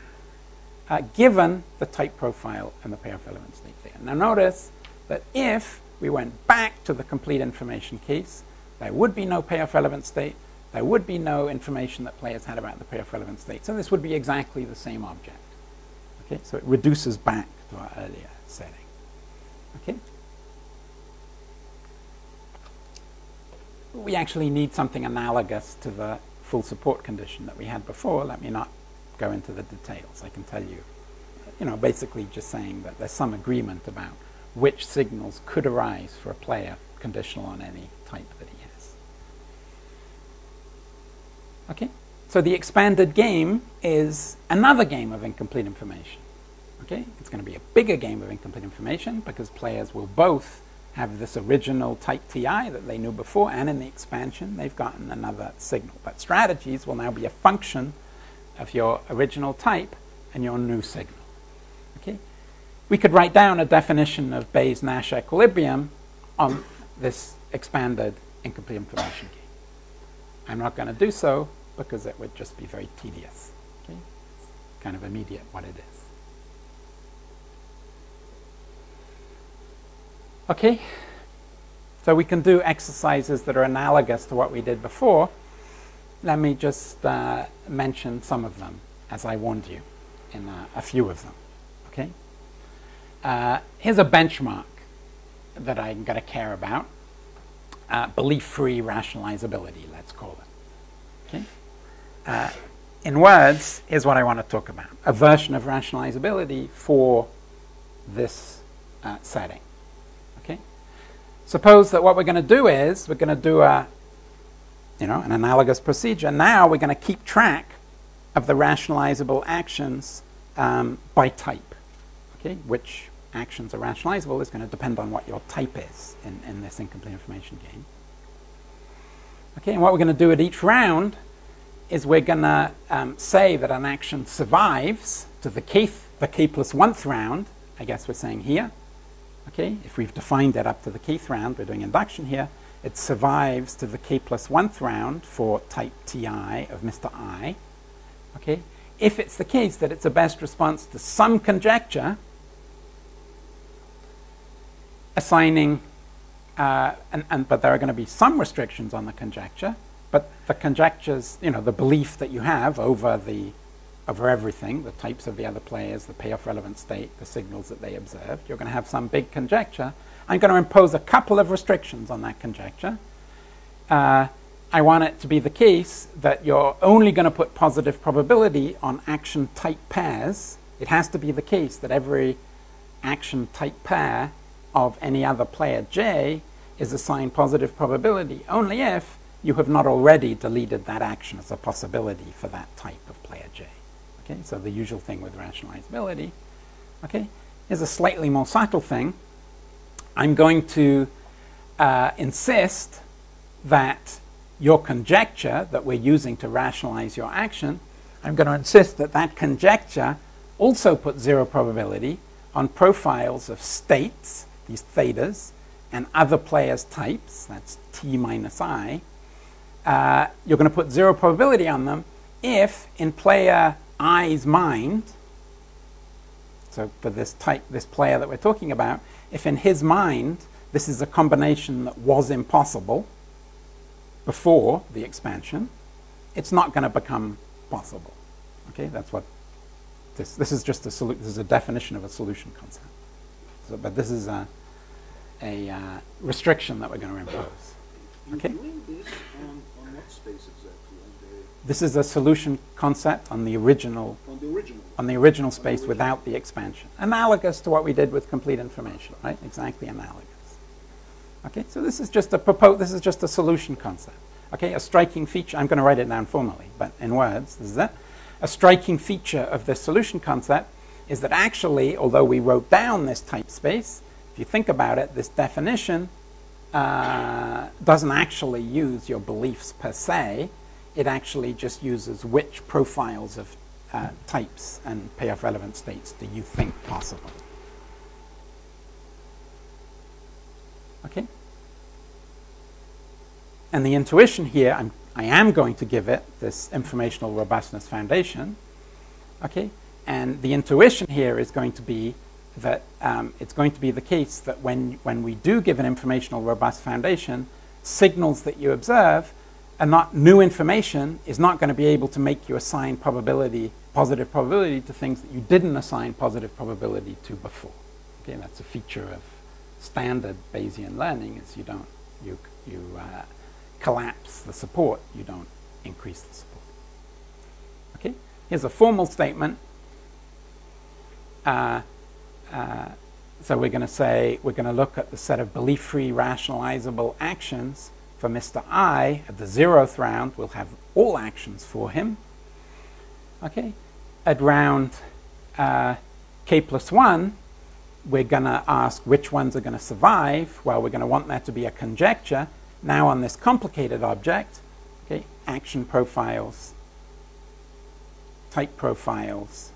uh, given the type profile and the payoff relevant state there. Now notice that if we went back to the complete information case, there would be no payoff relevant state, there would be no information that players had about the payoff relevant state. So this would be exactly the same object. Okay, so it reduces back to our earlier setting. Okay? We actually need something analogous to the full support condition that we had before. Let me not go into the details. I can tell you, you know, basically just saying that there's some agreement about which signals could arise for a player conditional on any type that he has. Okay? So the expanded game is another game of incomplete information. Okay? It's going to be a bigger game of incomplete information because players will both have this original type TI that they knew before, and in the expansion, they've gotten another signal. But strategies will now be a function of your original type and your new signal. Okay? We could write down a definition of Bayes-Nash equilibrium on this expanded incomplete information game. I'm not going to do so because it would just be very tedious. Okay? Kind of immediate what it is. Okay? So we can do exercises that are analogous to what we did before let me just uh, mention some of them, as I warned you, in uh, a few of them. Okay. Uh, here's a benchmark that I'm going to care about: uh, belief-free rationalizability. Let's call it. Okay. Uh, in words, here's what I want to talk about: a version of rationalizability for this setting. Suppose that what we're going to do is we're going to do a you know, an analogous procedure. Now we're going to keep track of the rationalizable actions um, by type, okay, which actions are rationalizable is going to depend on what your type is in, in this incomplete information game. Okay, and what we're going to do at each round is we're going to um, say that an action survives to the k, the k plus one-th round, I guess we're saying here. Okay, if we've defined that up to the kth round, we're doing induction here, it survives to the k plus one-th round for type ti of Mr. I. Okay, if it's the case that it's a best response to some conjecture, assigning, uh, and, and, but there are going to be some restrictions on the conjecture, but the conjectures, you know, the belief that you have over the over everything, the types of the other players, the payoff relevant state, the signals that they observed, you're going to have some big conjecture. I'm going to impose a couple of restrictions on that conjecture. Uh, I want it to be the case that you're only going to put positive probability on action type pairs. It has to be the case that every action type pair of any other player J is assigned positive probability only if you have not already deleted that action as a possibility for that type of player J. Okay, so the usual thing with rationalizability. Okay, is a slightly more subtle thing. I'm going to uh, insist that your conjecture that we're using to rationalize your action, I'm going to insist that that conjecture also put zero probability on profiles of states, these thetas, and other players' types, that's t minus i, uh, you're going to put zero probability on them if in player i's mind, so for this type, this player that we're talking about, if in his mind this is a combination that was impossible, before the expansion, it's not going to become possible. Okay, that's what this, this is just a solu- this is a definition of a solution concept. So, but this is a, a uh, restriction that we're going to impose. Okay. This is a solution concept on the original on the original? on the original space without the expansion, analogous to what we did with complete information, right? Exactly analogous. Okay, so this is just a propose. This is just a solution concept. Okay, a striking feature. I'm going to write it down formally, but in words, this is it. A striking feature of this solution concept is that actually, although we wrote down this type space, if you think about it, this definition uh, doesn't actually use your beliefs per se. It actually just uses which profiles of uh, types and payoff relevant states do you think possible. Okay? And the intuition here, I'm, I am going to give it this informational robustness foundation. Okay? And the intuition here is going to be that um, it's going to be the case that when, when we do give an informational robust foundation, signals that you observe are not new information is not going to be able to make you assign probability, positive probability to things that you didn't assign positive probability to before. Okay, that's a feature of standard Bayesian learning is you don't you you uh, collapse the support, you don't increase the support. Okay, here's a formal statement. Uh, uh, so we're going to say we're going to look at the set of belief-free rationalizable actions for Mr. I at the zeroth round. We'll have all actions for him. Okay, at round uh, k plus one, we're going to ask which ones are going to survive. Well, we're going to want that to be a conjecture. Now on this complicated object, okay, action profiles, type profiles,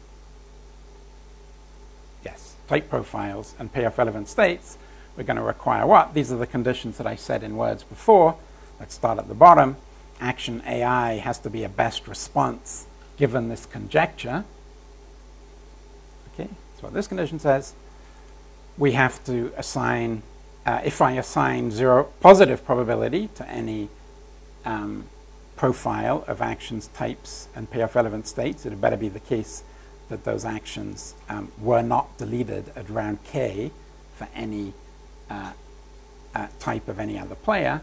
yes, type profiles and payoff relevant states, we're going to require what? These are the conditions that I said in words before. Let's start at the bottom. Action AI has to be a best response given this conjecture. Okay, that's what this condition says we have to assign, uh, if I assign zero positive probability to any um, profile of actions types and payoff relevant states, it had better be the case that those actions um, were not deleted at round k for any uh, uh, type of any other player.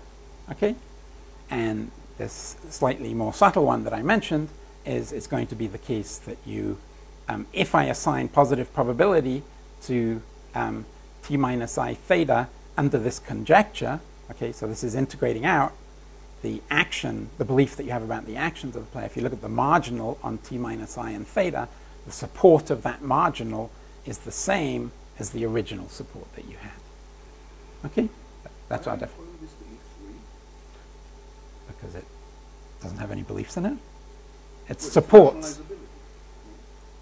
Okay? And this slightly more subtle one that I mentioned is it's going to be the case that you, um, if I assign positive probability to um, t minus i theta under this conjecture. Okay, so this is integrating out the action, the belief that you have about the actions of the player. If you look at the marginal on t minus i and theta, the support of that marginal is the same as the original support that you had. Okay? That's our Why do you definition. call this belief free? Because it doesn't have any beliefs in it. It Well, it's supports rationalizability.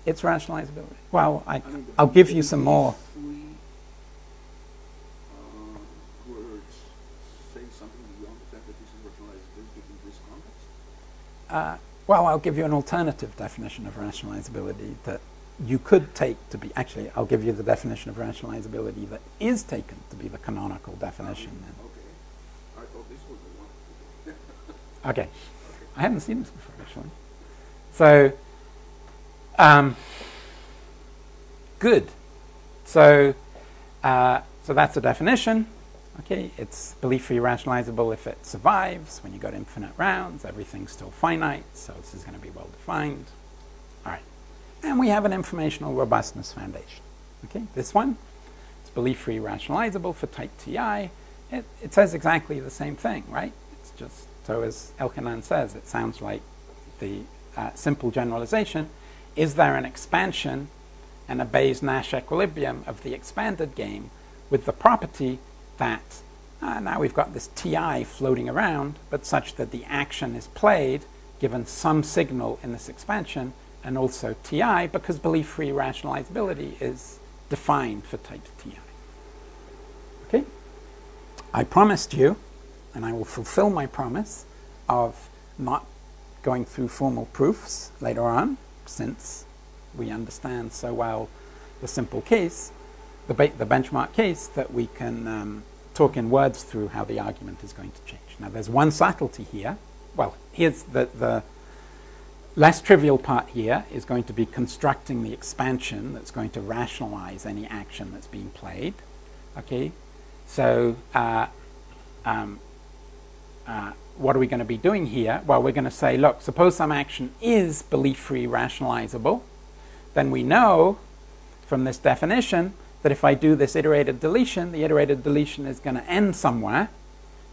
its rationalizability. Well, I, I mean, I'll give you some more. free, uh, words say something beyond the fact that this is rationalizability in this context? Uh, well, I'll give you an alternative definition of rationalizability that you could take to be. Actually, I'll give you the definition of rationalizability that is taken to be the canonical definition. then. Okay. I thought this was the one. Okay. I haven't seen this before, actually. So, um, good. So, uh, so that's a definition. Okay, it's belief-free rationalizable if it survives. When you go to infinite rounds, everything's still finite, so this is going to be well defined. All right, and we have an informational robustness foundation. Okay, this one, it's belief-free rationalizable for type TI. It, it says exactly the same thing, right? It's just so as Elchanan says, it sounds like the uh, simple generalization. Is there an expansion and a Bayes-Nash equilibrium of the expanded game with the property that uh, now we've got this TI floating around, but such that the action is played given some signal in this expansion and also TI because belief-free rationalizability is defined for type TI. Okay? I promised you, and I will fulfill my promise of not going through formal proofs later on, since we understand so well the simple case, the, the benchmark case, that we can um, talk in words through how the argument is going to change. Now, there's one subtlety here. Well, here's the, the less trivial part here is going to be constructing the expansion that's going to rationalize any action that's being played. Okay, so uh, um, uh, what are we going to be doing here? Well, we're going to say, look, suppose some action is belief-free rationalizable, then we know from this definition that if I do this iterated deletion, the iterated deletion is going to end somewhere,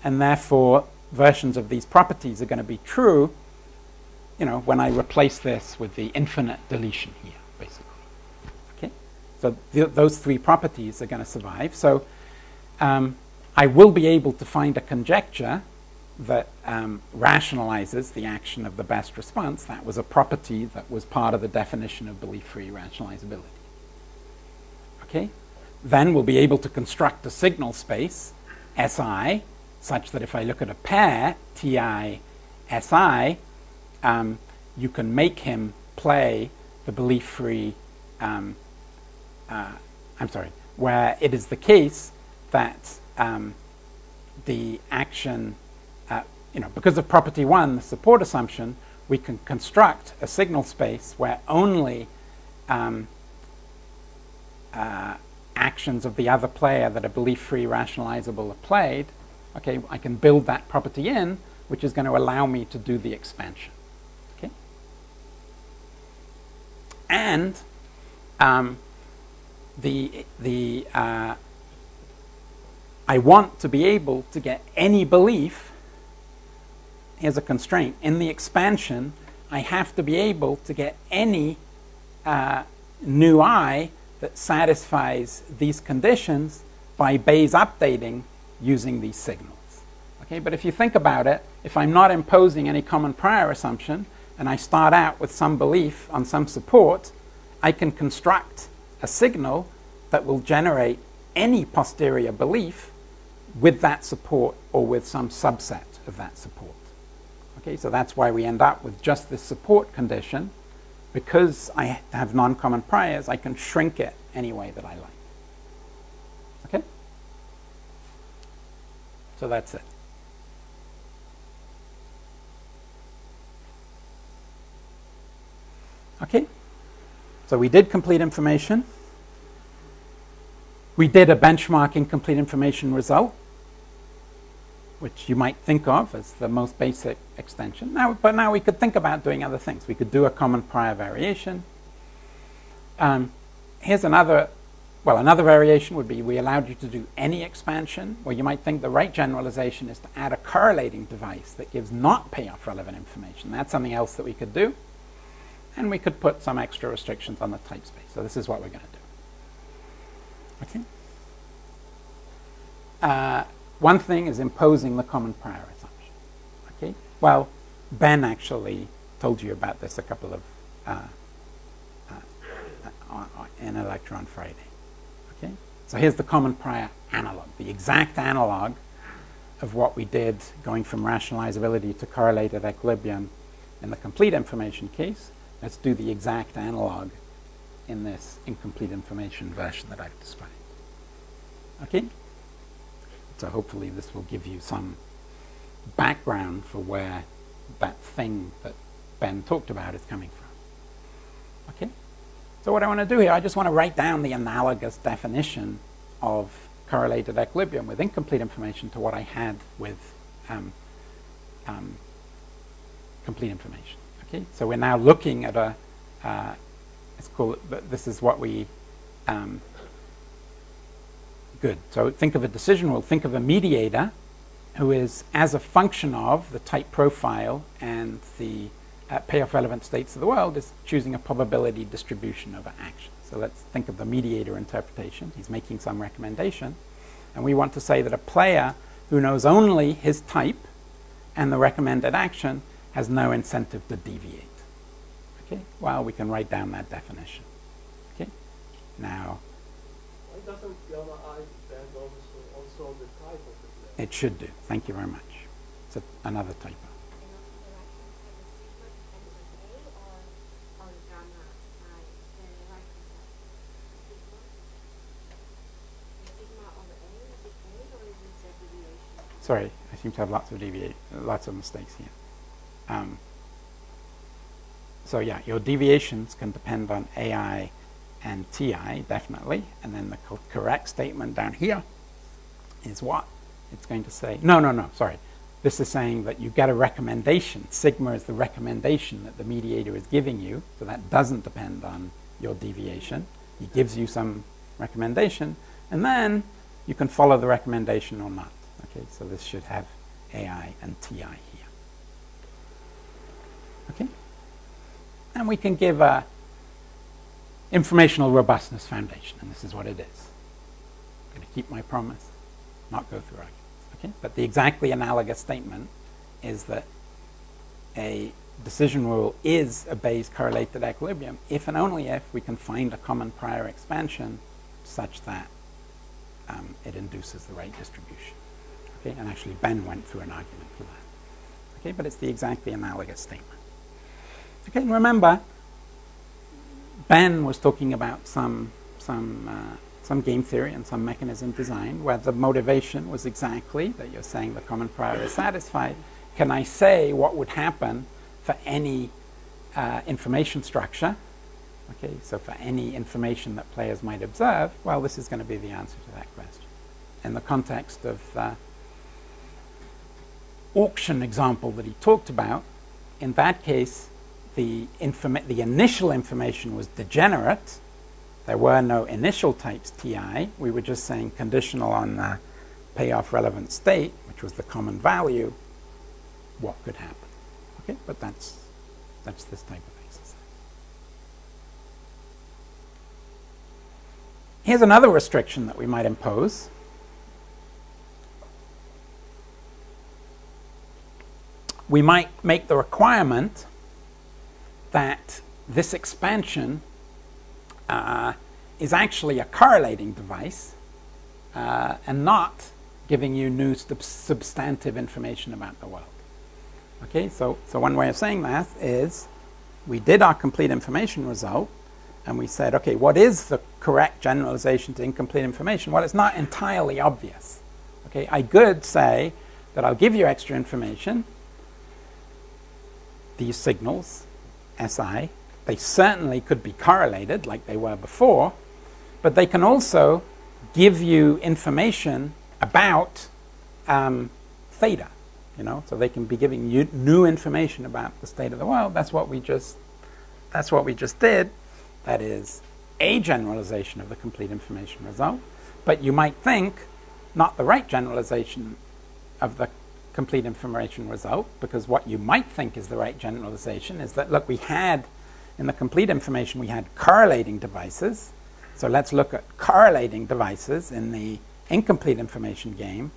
and therefore versions of these properties are going to be true, you know, when I replace this with the infinite deletion here, basically. Okay? So th- those three properties are going to survive. So um, I will be able to find a conjecture that um, rationalizes the action of the best response. That was a property that was part of the definition of belief-free rationalizability. Okay? Then we'll be able to construct a signal space, SI, such that if I look at a pair, TI, SI, um, you can make him play the belief-free, um, uh, I'm sorry, where it is the case that um, the action, uh, you know, because of property one, the support assumption, we can construct a signal space where only um, uh, actions of the other player that are belief-free rationalizable are played. Okay, I can build that property in, which is going to allow me to do the expansion. Okay, and um, the the uh, I want to be able to get any belief. Here's a constraint in the expansion. I have to be able to get any uh, new i that satisfies these conditions by Bayes updating using these signals. Okay, but if you think about it, if I'm not imposing any common prior assumption and I start out with some belief on some support, I can construct a signal that will generate any posterior belief with that support or with some subset of that support. Okay, so that's why we end up with just this support condition. Because I have non-common priors, I can shrink it any way that I like. Okay? So that's it. Okay? So we did complete information. We did a benchmarking complete information result, which you might think of as the most basic extension. Now, but now we could think about doing other things. We could do a common prior variation. Um, here's another, well, another variation would be we allowed you to do any expansion, where you might think the right generalization is to add a correlating device that gives not payoff relevant information. That's something else that we could do. And we could put some extra restrictions on the type space. So this is what we're going to do. Okay. Uh, one thing is imposing the common prior assumption. Okay. Well, Ben actually told you about this a couple of uh, uh, uh in a lecture on Friday. Okay. So here's the common prior analog, the exact analog of what we did going from rationalizability to correlated equilibrium in the complete information case. Let's do the exact analog in this incomplete information version that I've described. Okay? So hopefully this will give you some background for where that thing that Ben talked about is coming from. Okay? So what I want to do here, I just want to write down the analogous definition of correlated equilibrium with incomplete information to what I had with um, um, complete information. Okay, so we're now looking at a, uh, it's called, this is what we, um, good. So think of a decision rule, think of a mediator who is as a function of the type profile and the uh, payoff relevant states of the world is choosing a probability distribution over action. So let's think of the mediator interpretation. He's making some recommendation. And we want to say that a player who knows only his type and the recommended action has no incentive to deviate. Okay, well, we can write down that definition. Okay, now. Why doesn't gamma i depend also, on the type of the? It should do. Thank you very much. It's a, another typo. Sorry, I seem to have lots of deviate, lots of mistakes here. Um, so yeah, your deviations can depend on AI and TI, definitely. And then the co correct statement down here is what? It's going to say, no, no, no, sorry. This is saying that you get a recommendation. Sigma is the recommendation that the mediator is giving you, so that doesn't depend on your deviation. He gives you some recommendation, and then you can follow the recommendation or not. Okay, so this should have AI and TI. Okay? And we can give a informational robustness foundation, and this is what it is. I'm going to keep my promise, not go through arguments. Okay? But the exactly analogous statement is that a decision rule is a Bayes correlated equilibrium if and only if we can find a common prior expansion such that um, it induces the right distribution. Okay, and actually Ben went through an argument for that. Okay, but it's the exactly analogous statement. Okay, remember, Ben was talking about some some uh, some game theory and some mechanism design where the motivation was exactly that you're saying the common prior is satisfied. Can I say what would happen for any uh, information structure? Okay, so for any information that players might observe, well, this is going to be the answer to that question. In the context of uh, auction example that he talked about, in that case, the, the initial information was degenerate. There were no initial types TI. We were just saying conditional on the payoff relevant state, which was the common value, what could happen. Okay, but that's, that's this type of exercise. Here's another restriction that we might impose. we might make the requirement that this expansion uh, is actually a correlating device uh, and not giving you new sub substantive information about the world. Okay, so, so one way of saying that is we did our complete information result and we said, okay, what is the correct generalization to incomplete information? Well, it's not entirely obvious. Okay, I could say that I'll give you extra information these signals, SI, they certainly could be correlated like they were before, but they can also give you information about um, theta, you know, so they can be giving you new information about the state of the world. That's what we just, that's what we just did. That is a generalization of the complete information result. But you might think not the right generalization of the complete information result because what you might think is the right generalization is that, look, we had in the complete information, we had correlating devices. So let's look at correlating devices in the incomplete information game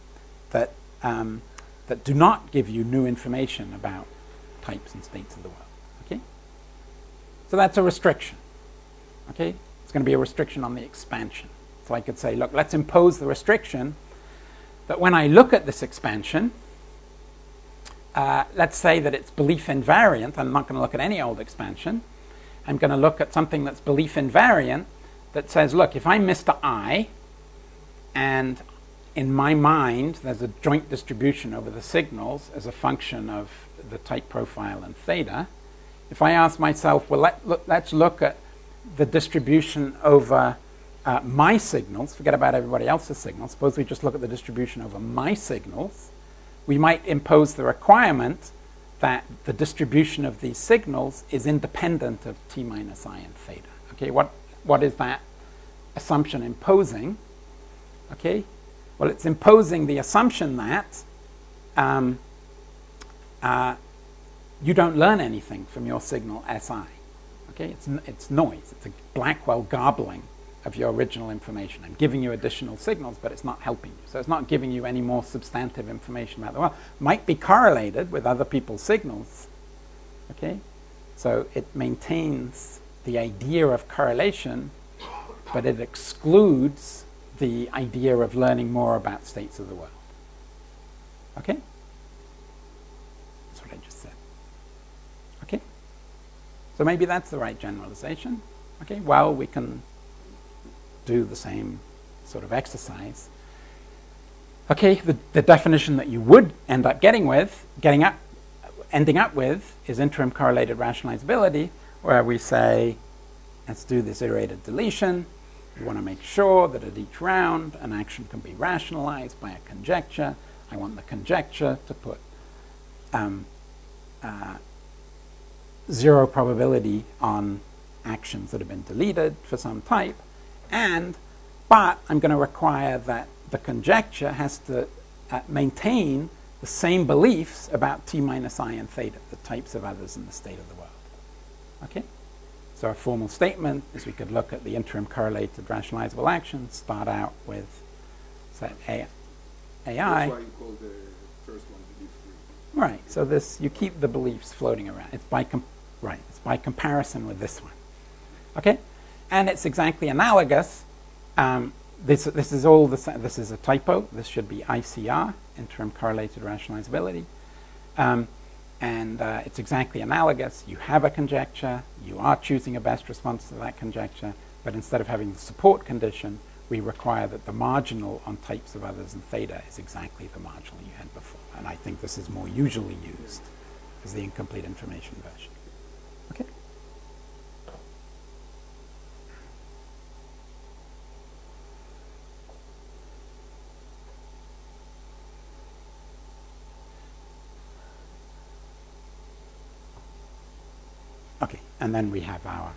that, um, that do not give you new information about types and states of the world. Okay? So that's a restriction. Okay? It's going to be a restriction on the expansion. So I could say, look, let's impose the restriction that when I look at this expansion, uh, let's say that it's belief invariant. I'm not going to look at any old expansion. I'm going to look at something that's belief invariant that says, look, if I'm Mr. I, and in my mind there's a joint distribution over the signals as a function of the type profile and theta, if I ask myself, well, let, look, let's look at the distribution over uh, my signals, forget about everybody else's signals, suppose we just look at the distribution over my signals, we might impose the requirement that the distribution of these signals is independent of t minus i and theta. Okay, what, what is that assumption imposing? Okay, well, it's imposing the assumption that um, uh, you don't learn anything from your signal Si. Okay, it's, it's noise. It's a Blackwell garbling of your original information. I'm giving you additional signals, but it's not helping you. So it's not giving you any more substantive information about the world. Might be correlated with other people's signals. Okay? So it maintains the idea of correlation, but it excludes the idea of learning more about states of the world. Okay? That's what I just said. Okay? So maybe that's the right generalization. Okay, well, we can do the same sort of exercise. Okay, the, the definition that you would end up getting with, getting up, ending up with, is interim correlated rationalizability, where we say, let's do this iterated deletion. We want to make sure that at each round an action can be rationalized by a conjecture. I want the conjecture to put um, uh, zero probability on actions that have been deleted for some type. And, but I'm going to require that the conjecture has to uh, maintain the same beliefs about t minus i and theta, the types of others in the state of the world. Okay? So our formal statement is we could look at the interim correlated rationalizable actions, start out with, say, A, AI. That's why you call the first one belief free. Right. So this you keep the beliefs floating around. It's by com- right. It's by comparison with this one. Okay, and it's exactly analogous. Um, this this is all the this is a typo. This should be ICR, interim correlated rationalizability, um, and uh, it's exactly analogous. You have a conjecture. You are choosing a best response to that conjecture, but instead of having the support condition, we require that the marginal on types of others and theta is exactly the marginal you had before. And I think this is more usually used as the incomplete information version. Okay? Okay, and then we have our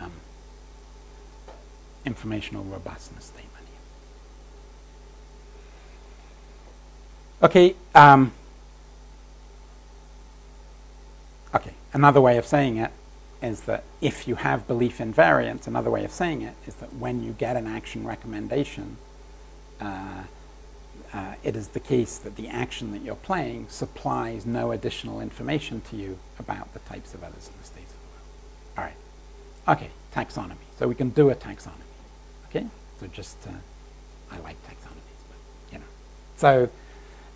um, informational robustness statement. Okay, um, okay, another way of saying it is that if you have belief invariance, another way of saying it is that when you get an action recommendation, uh, uh, it is the case that the action that you're playing supplies no additional information to you about the types of others in the world. All right. Okay, taxonomy. So we can do a taxonomy. Okay? So just, uh, I like taxonomies, but, you know. So,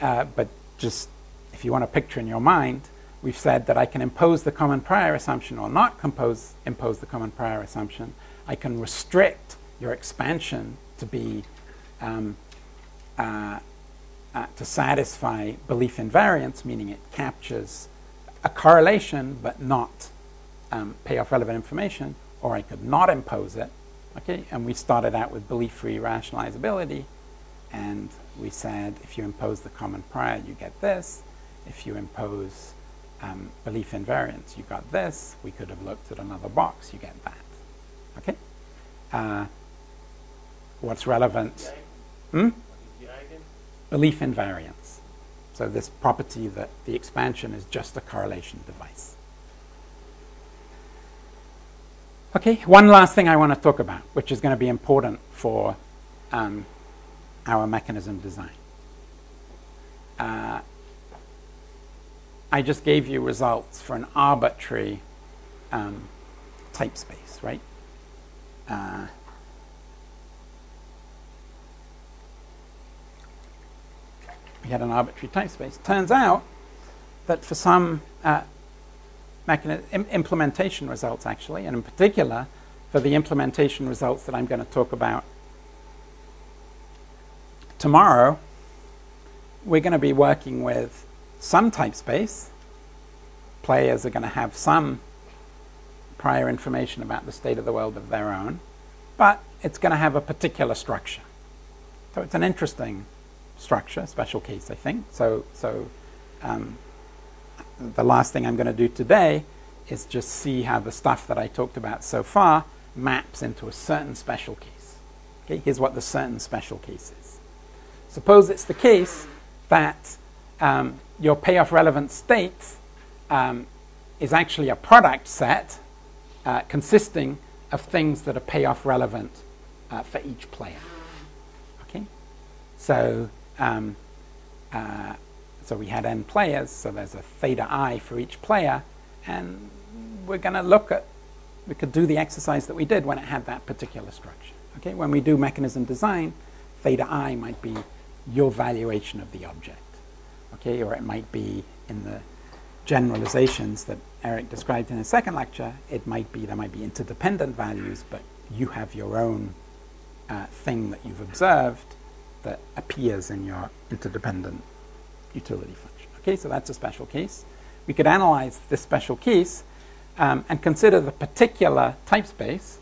uh, but just, if you want a picture in your mind, we've said that I can impose the common prior assumption or not compose, impose the common prior assumption. I can restrict your expansion to be um, uh, uh, to satisfy belief invariance, meaning it captures a correlation but not um, payoff relevant information, or I could not impose it. Okay, and we started out with belief-free rationalizability, and we said if you impose the common prior, you get this. If you impose um, belief invariance, you got this. We could have looked at another box, you get that. Okay? Uh, what's relevant? Hmm? Belief invariance. So this property that the expansion is just a correlation device. Okay, one last thing I want to talk about, which is going to be important for um, our mechanism design. Uh, I just gave you results for an arbitrary um, type space, right? Uh, we had an arbitrary type space. Turns out that for some uh, Im implementation results, actually, and in particular for the implementation results that I'm going to talk about tomorrow, we're going to be working with some type space. Players are going to have some prior information about the state of the world of their own, but it's going to have a particular structure. So it's an interesting structure, special case, I think. So, so um, the last thing I'm going to do today is just see how the stuff that I talked about so far maps into a certain special case. Okay, here's what the certain special case is. Suppose it's the case that um, your payoff relevant state um, is actually a product set uh, consisting of things that are payoff relevant uh, for each player. Okay, so um, uh, so we had n players, so there's a theta i for each player, and we're going to look at, we could do the exercise that we did when it had that particular structure. Okay, when we do mechanism design, theta i might be your valuation of the object. Okay, or it might be in the generalizations that Eric described in his second lecture, it might be, there might be interdependent values, but you have your own uh, thing that you've observed that appears in your interdependent utility function. Okay, so that's a special case. We could analyze this special case um, and consider the particular type space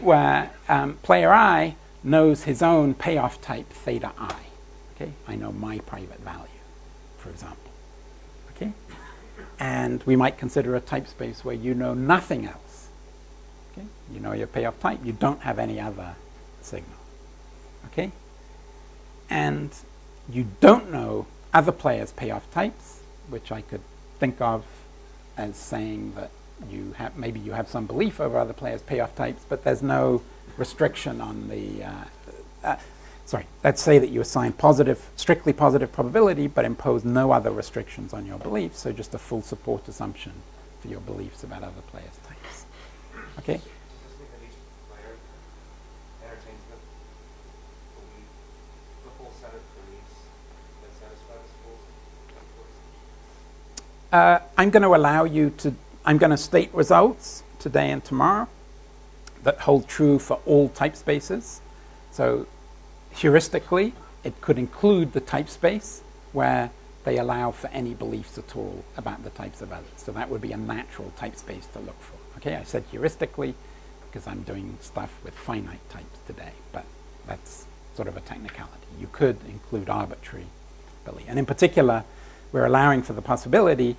where um, player i knows his own payoff type theta i. Okay, I know my private value, for example. Okay, and we might consider a type space where you know nothing else. Okay, you know your payoff type. You don't have any other signal. Okay, and you don't know other players' payoff types, which I could think of as saying that you have maybe you have some belief over other players' payoff types, but there's no restriction on the. Uh, uh, sorry, let's say that you assign positive, strictly positive probability, but impose no other restrictions on your beliefs. So just a full support assumption for your beliefs about other players' types. Okay. Uh, I'm going to allow you to, I'm going to state results today and tomorrow that hold true for all type spaces. So heuristically, it could include the type space where they allow for any beliefs at all about the types of others. So that would be a natural type space to look for. Okay, I said heuristically because I'm doing stuff with finite types today, but that's sort of a technicality. You could include arbitrary belief. And in particular, we're allowing for the possibility,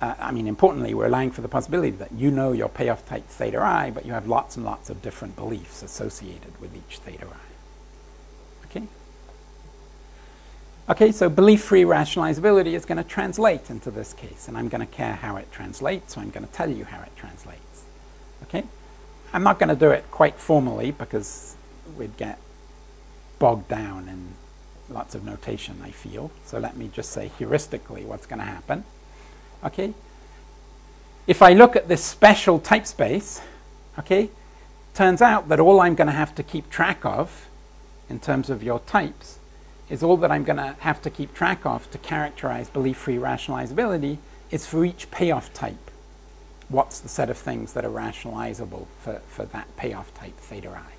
uh, I mean, importantly, we're allowing for the possibility that you know your payoff type theta i, but you have lots and lots of different beliefs associated with each theta i. Okay? Okay, so belief-free rationalizability is going to translate into this case, and I'm going to care how it translates, so I'm going to tell you how it translates. Okay? I'm not going to do it quite formally because we'd get bogged down in lots of notation, I feel. So let me just say heuristically what's going to happen. Okay? If I look at this special type space, okay, turns out that all I'm going to have to keep track of in terms of your types is all that I'm going to have to keep track of to characterize belief-free rationalizability is for each payoff type. What's the set of things that are rationalizable for, for that payoff type theta i?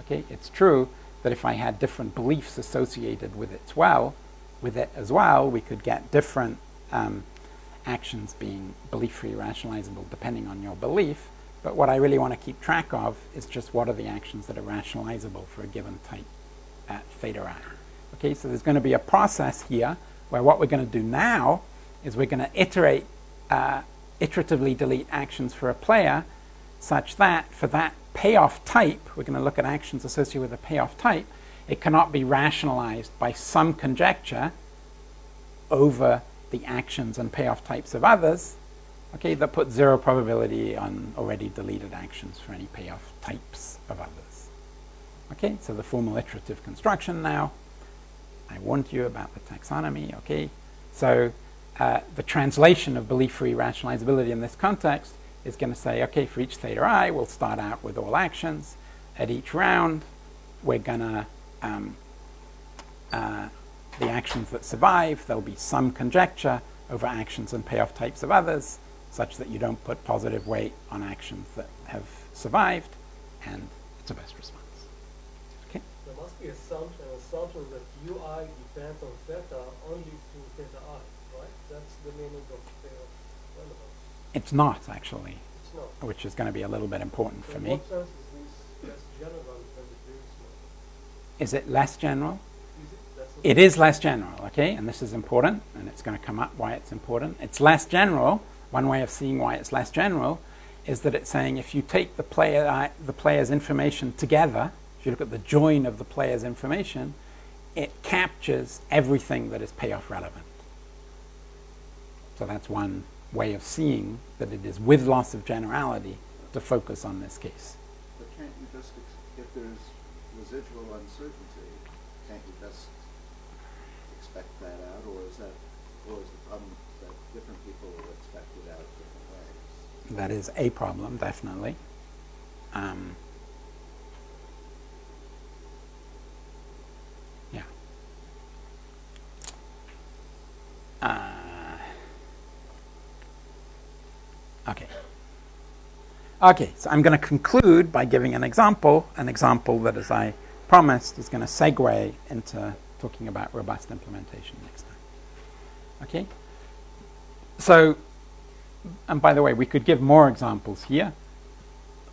Okay, it's true that if I had different beliefs associated with it well, with it as well, we could get different um, actions being belief-free rationalizable depending on your belief. But what I really want to keep track of is just what are the actions that are rationalizable for a given type at theta i. Okay, so there's going to be a process here where what we're going to do now is we're going to iterate, uh, iteratively delete actions for a player such that for that payoff type, we're going to look at actions associated with a payoff type, it cannot be rationalized by some conjecture over the actions and payoff types of others okay, that put zero probability on already deleted actions for any payoff types of others. Okay, so the formal iterative construction now. I warned you about the taxonomy, okay? So uh, the translation of belief-free rationalizability in this context is going to say, okay, for each theta i, we'll start out with all actions. At each round, we're going to, um, uh, the actions that survive, there'll be some conjecture over actions and payoff types of others, such that you don't put positive weight on actions that have survived, and it's a best response. Okay? There must be assumption, assumption that ui depends on theta only through theta i, right? That's the meaning of payoff relevance. It's not, actually, It's not. which is going to be a little bit important for In me. is this less general than the previous one? Is it less general? It? Is less general, okay? And this is important, and it's going to come up why it's important. It's less general. One way of seeing why it's less general is that it's saying if you take the player the player's information together, if you look at the join of the player's information, it captures everything that is payoff relevant. So that's one way of seeing that it is with loss of generality to focus on this case. But can't you just, if there's residual uncertainty, can't you just expect that out, or is that, or is the problem that different people will expect it out different ways? That is a problem, definitely. Um, yeah. Uh, okay. Okay, so I'm going to conclude by giving an example, an example that, as I promised, is going to segue into talking about robust implementation next time. Okay? So, and by the way, we could give more examples here,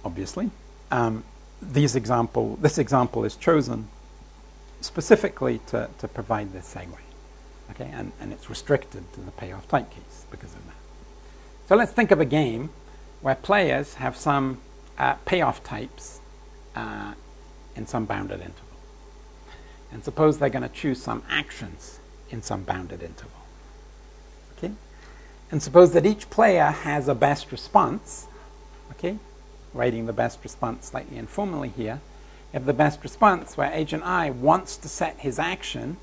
obviously. Um, these example, this example is chosen specifically to, to provide this segue. Okay, and, and it's restricted to the payoff type case because of. So let's think of a game where players have some uh, payoff types uh, in some bounded interval. And suppose they're going to choose some actions in some bounded interval. Okay? And suppose that each player has a best response, okay? Writing the best response slightly informally here. Have the best response where agent I wants to set his action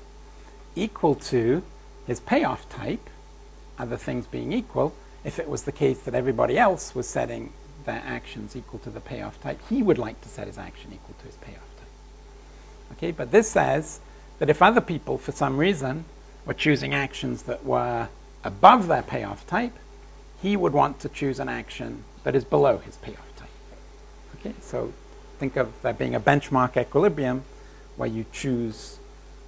equal to his payoff type, other things being equal. If it was the case that everybody else was setting their actions equal to the payoff type, he would like to set his action equal to his payoff type. Okay, but this says that if other people, for some reason, were choosing actions that were above their payoff type, he would want to choose an action that is below his payoff type. Okay, so think of there being a benchmark equilibrium where you choose,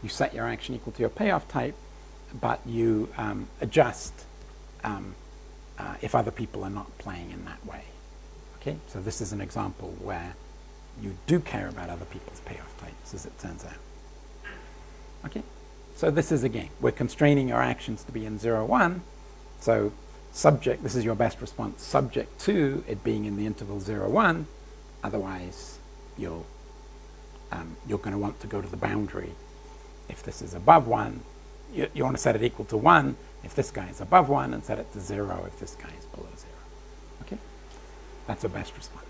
you set your action equal to your payoff type, but you um, adjust um, uh, if other people are not playing in that way. Okay, so this is an example where you do care about other people's payoff types, as it turns out. Okay, so this is a game. We're constraining your actions to be in 0, 1. So subject, this is your best response, subject to it being in the interval 0, 1. Otherwise, you'll, um, you're going to want to go to the boundary. If this is above 1, you, you want to set it equal to 1 if this guy is above 1 and set it to 0 if this guy is below 0. Okay? That's a best response.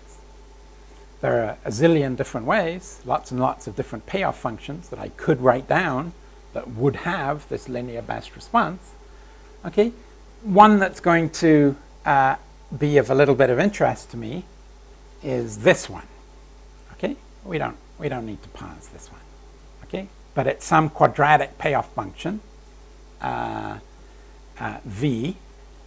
There are a zillion different ways, lots and lots of different payoff functions that I could write down that would have this linear best response. Okay? One that's going to uh, be of a little bit of interest to me is this one. Okay? We don't, we don't need to parse this one. Okay? But it's some quadratic payoff function, uh, uh, v,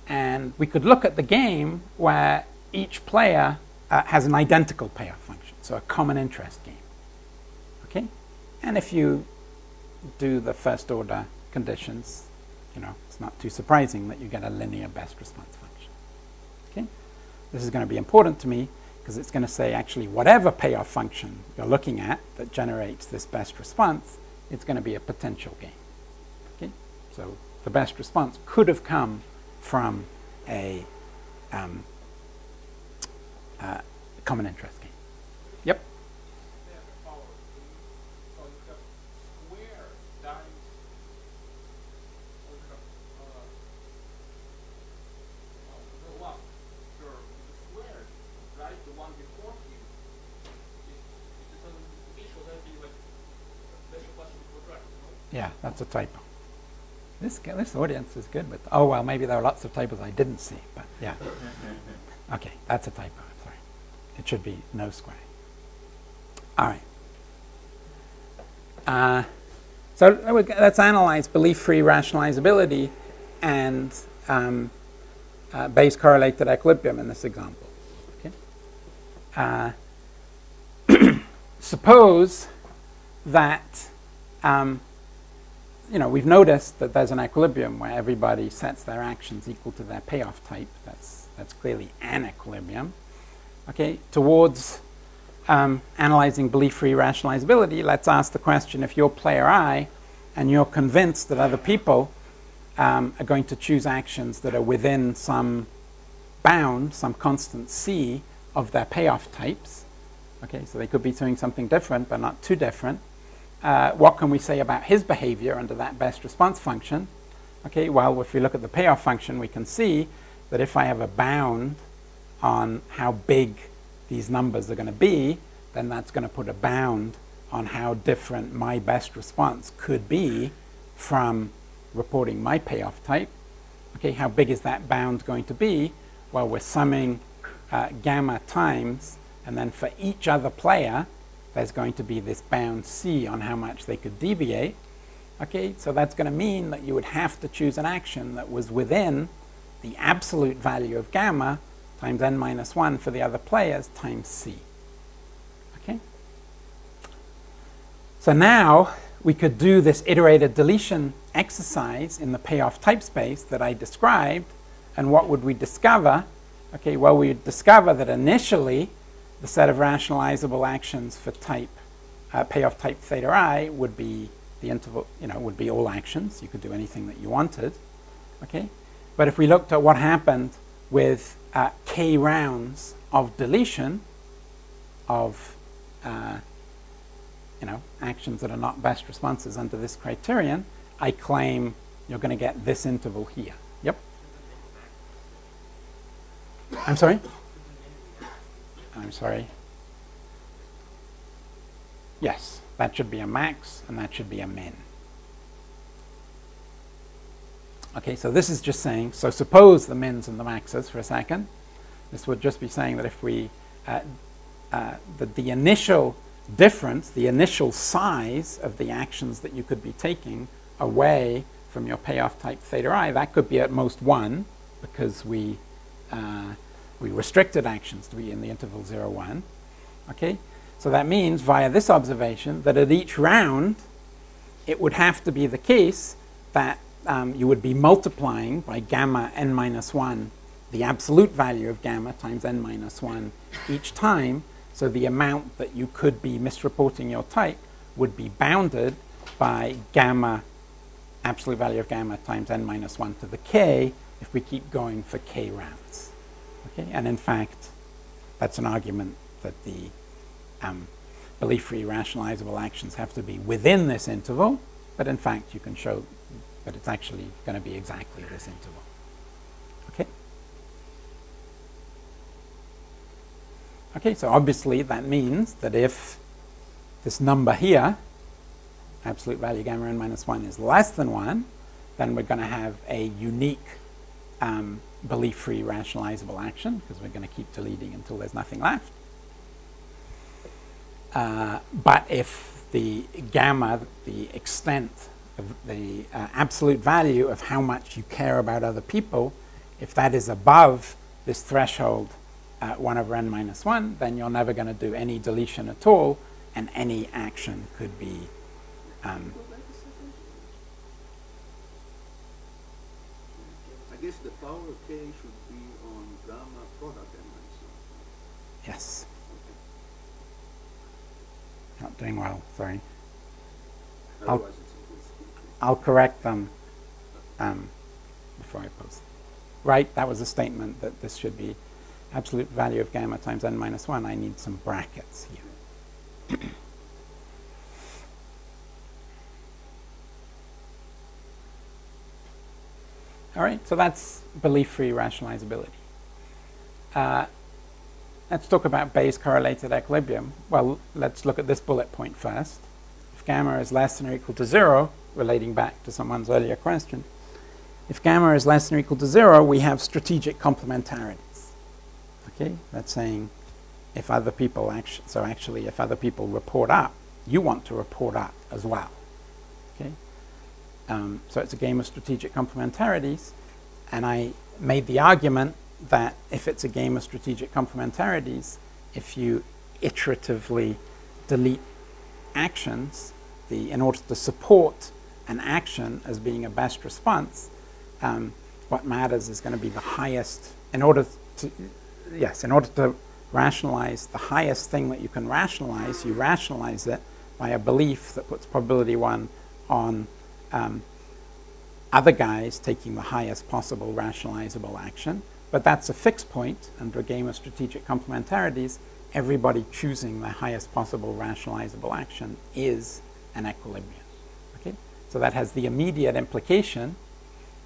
and we could look at the game where each player uh, has an identical payoff function, so a common interest game. Okay? And if you do the first order conditions, you know, it's not too surprising that you get a linear best response function. Okay? This is going to be important to me because it's going to say actually whatever payoff function you're looking at that generates this best response, it's going to be a potential game. Okay? So the best response could have come from a um, uh, common interest. Yep. Yeah, that's a typo. This, this audience is good with, oh, well, maybe there are lots of typos I didn't see, but yeah. Okay, that's a typo, I'm sorry. It should be no square. All right. Uh, so let's analyze belief-free rationalizability and um, uh, Bayes correlated equilibrium in this example. Okay. Uh, suppose that um, you know we've noticed that there's an equilibrium where everybody sets their actions equal to their payoff type. That's that's clearly an equilibrium. Okay, towards um, analyzing belief-free rationalizability, let's ask the question: If you're player I, and you're convinced that other people um, are going to choose actions that are within some bound, some constant c of their payoff types. Okay, so they could be doing something different, but not too different. Uh, what can we say about his behavior under that best response function? Okay, well, if we look at the payoff function, we can see that if I have a bound on how big these numbers are going to be, then that's going to put a bound on how different my best response could be from reporting my payoff type. Okay, how big is that bound going to be? Well, we're summing uh, gamma times, and then for each other player, there's going to be this bound C on how much they could deviate. Okay, so that's going to mean that you would have to choose an action that was within the absolute value of gamma times n minus 1 for the other players times C. Okay? So now we could do this iterated deletion exercise in the payoff type space that I described, and what would we discover? Okay, well, we would discover that initially the set of rationalizable actions for type uh, payoff type theta i would be the interval, you know, would be all actions. You could do anything that you wanted. Okay, but if we looked at what happened with uh, k rounds of deletion of uh, you know actions that are not best responses under this criterion, I claim you're going to get this interval here. Yep. I'm sorry. I'm sorry. Yes, that should be a max and that should be a min. Okay, so this is just saying, so suppose the mins and the maxes for a second. This would just be saying that if we, uh, uh, that the initial difference, the initial size of the actions that you could be taking away from your payoff type theta i, that could be at most one because we, uh, we restricted actions to be in the interval 0, 1. Okay, so that means via this observation that at each round it would have to be the case that um, you would be multiplying by gamma n minus 1 the absolute value of gamma times n minus 1 each time. So the amount that you could be misreporting your type would be bounded by gamma, absolute value of gamma times n minus 1 to the k if we keep going for k rounds. Okay? And in fact, that's an argument that the um, belief-free rationalizable actions have to be within this interval, but in fact you can show that it's actually going to be exactly this interval. Okay? Okay, so obviously that means that if this number here, absolute value gamma n minus 1 is less than 1, then we're going to have a unique um, belief-free rationalizable action because we're going to keep deleting until there's nothing left. Uh, but if the gamma, the extent of the uh, absolute value of how much you care about other people, if that is above this threshold uh, 1 over n minus 1, then you're never going to do any deletion at all, and any action could be um, I guess the power yes. Not doing well, sorry. I'll- I'll correct them um, before I post. Right, that was a statement that this should be absolute value of gamma times n minus 1. I need some brackets here. All right, so that's belief-free rationalizability. Uh, let's talk about Bayes correlated equilibrium. Well, let's look at this bullet point first. If gamma is less than or equal to zero, relating back to someone's earlier question, if gamma is less than or equal to zero, we have strategic complementarities. Okay, that's saying if other people actually, so actually if other people report up, you want to report up as well. Okay, um, so it's a game of strategic complementarities, and I made the argument that if it's a game of strategic complementarities, if you iteratively delete actions, the, in order to support an action as being a best response, um, what matters is going to be the highest, in order to, yes, in order to rationalize the highest thing that you can rationalize, you rationalize it by a belief that puts probability one on um, other guys taking the highest possible rationalizable action. But that's a fixed point under a game of strategic complementarities. Everybody choosing the highest possible rationalizable action is an equilibrium. Okay? So that has the immediate implication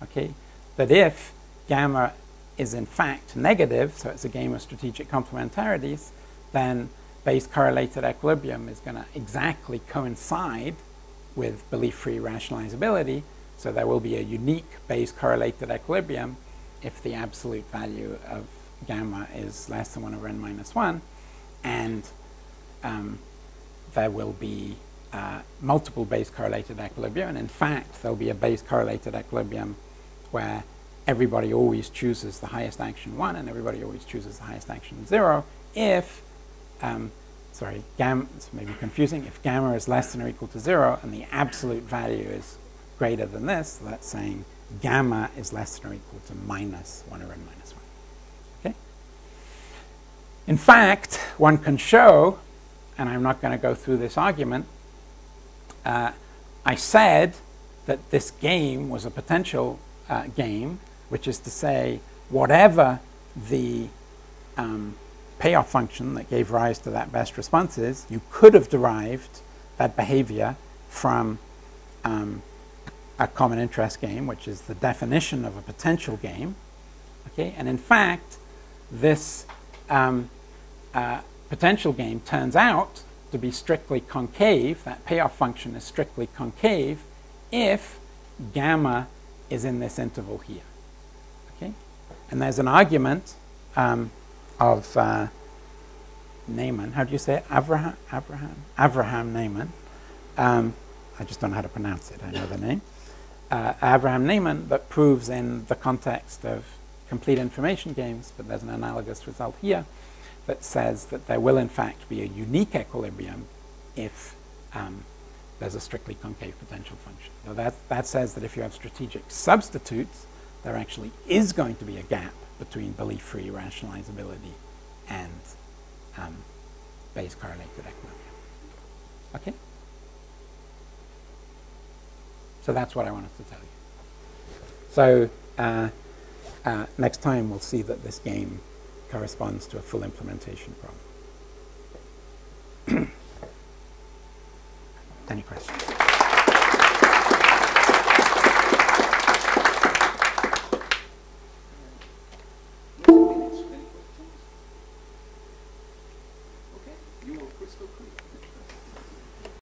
okay, that if gamma is in fact negative, so it's a game of strategic complementarities, then Bayes correlated equilibrium is going to exactly coincide with belief-free rationalizability. So there will be a unique Bayes correlated equilibrium if the absolute value of gamma is less than 1 over n minus 1. And um, there will be uh, multiple Bayes correlated equilibrium. And in fact, there'll be a Bayes correlated equilibrium where everybody always chooses the highest action 1 and everybody always chooses the highest action 0 if, um, sorry, gamma, this may be confusing, if gamma is less than or equal to 0 and the absolute value is greater than this, that's saying gamma is less than or equal to minus 1 over n minus 1. Okay? In fact, one can show, and I'm not going to go through this argument, uh, I said that this game was a potential uh, game, which is to say, whatever the um, payoff function that gave rise to that best response is, you could have derived that behavior from um, a common interest game, which is the definition of a potential game. Okay, and in fact, this um, uh, potential game turns out to be strictly concave. That payoff function is strictly concave if gamma is in this interval here. Okay? And there's an argument um, of uh, Neyman. How do you say it? Avraham? Avraham? Avraham Neyman. Um, I just don't know how to pronounce it. I know the name. Uh, Avraham Neyman that proves in the context of complete information games, but there's an analogous result here that says that there will in fact be a unique equilibrium if um, there's a strictly concave potential function. Now that, that says that if you have strategic substitutes, there actually is going to be a gap between belief-free rationalizability and um, Bayes correlated equilibrium. Okay? So that's what I wanted to tell you. So uh, uh, next time we'll see that this game corresponds to a full implementation problem. Any questions?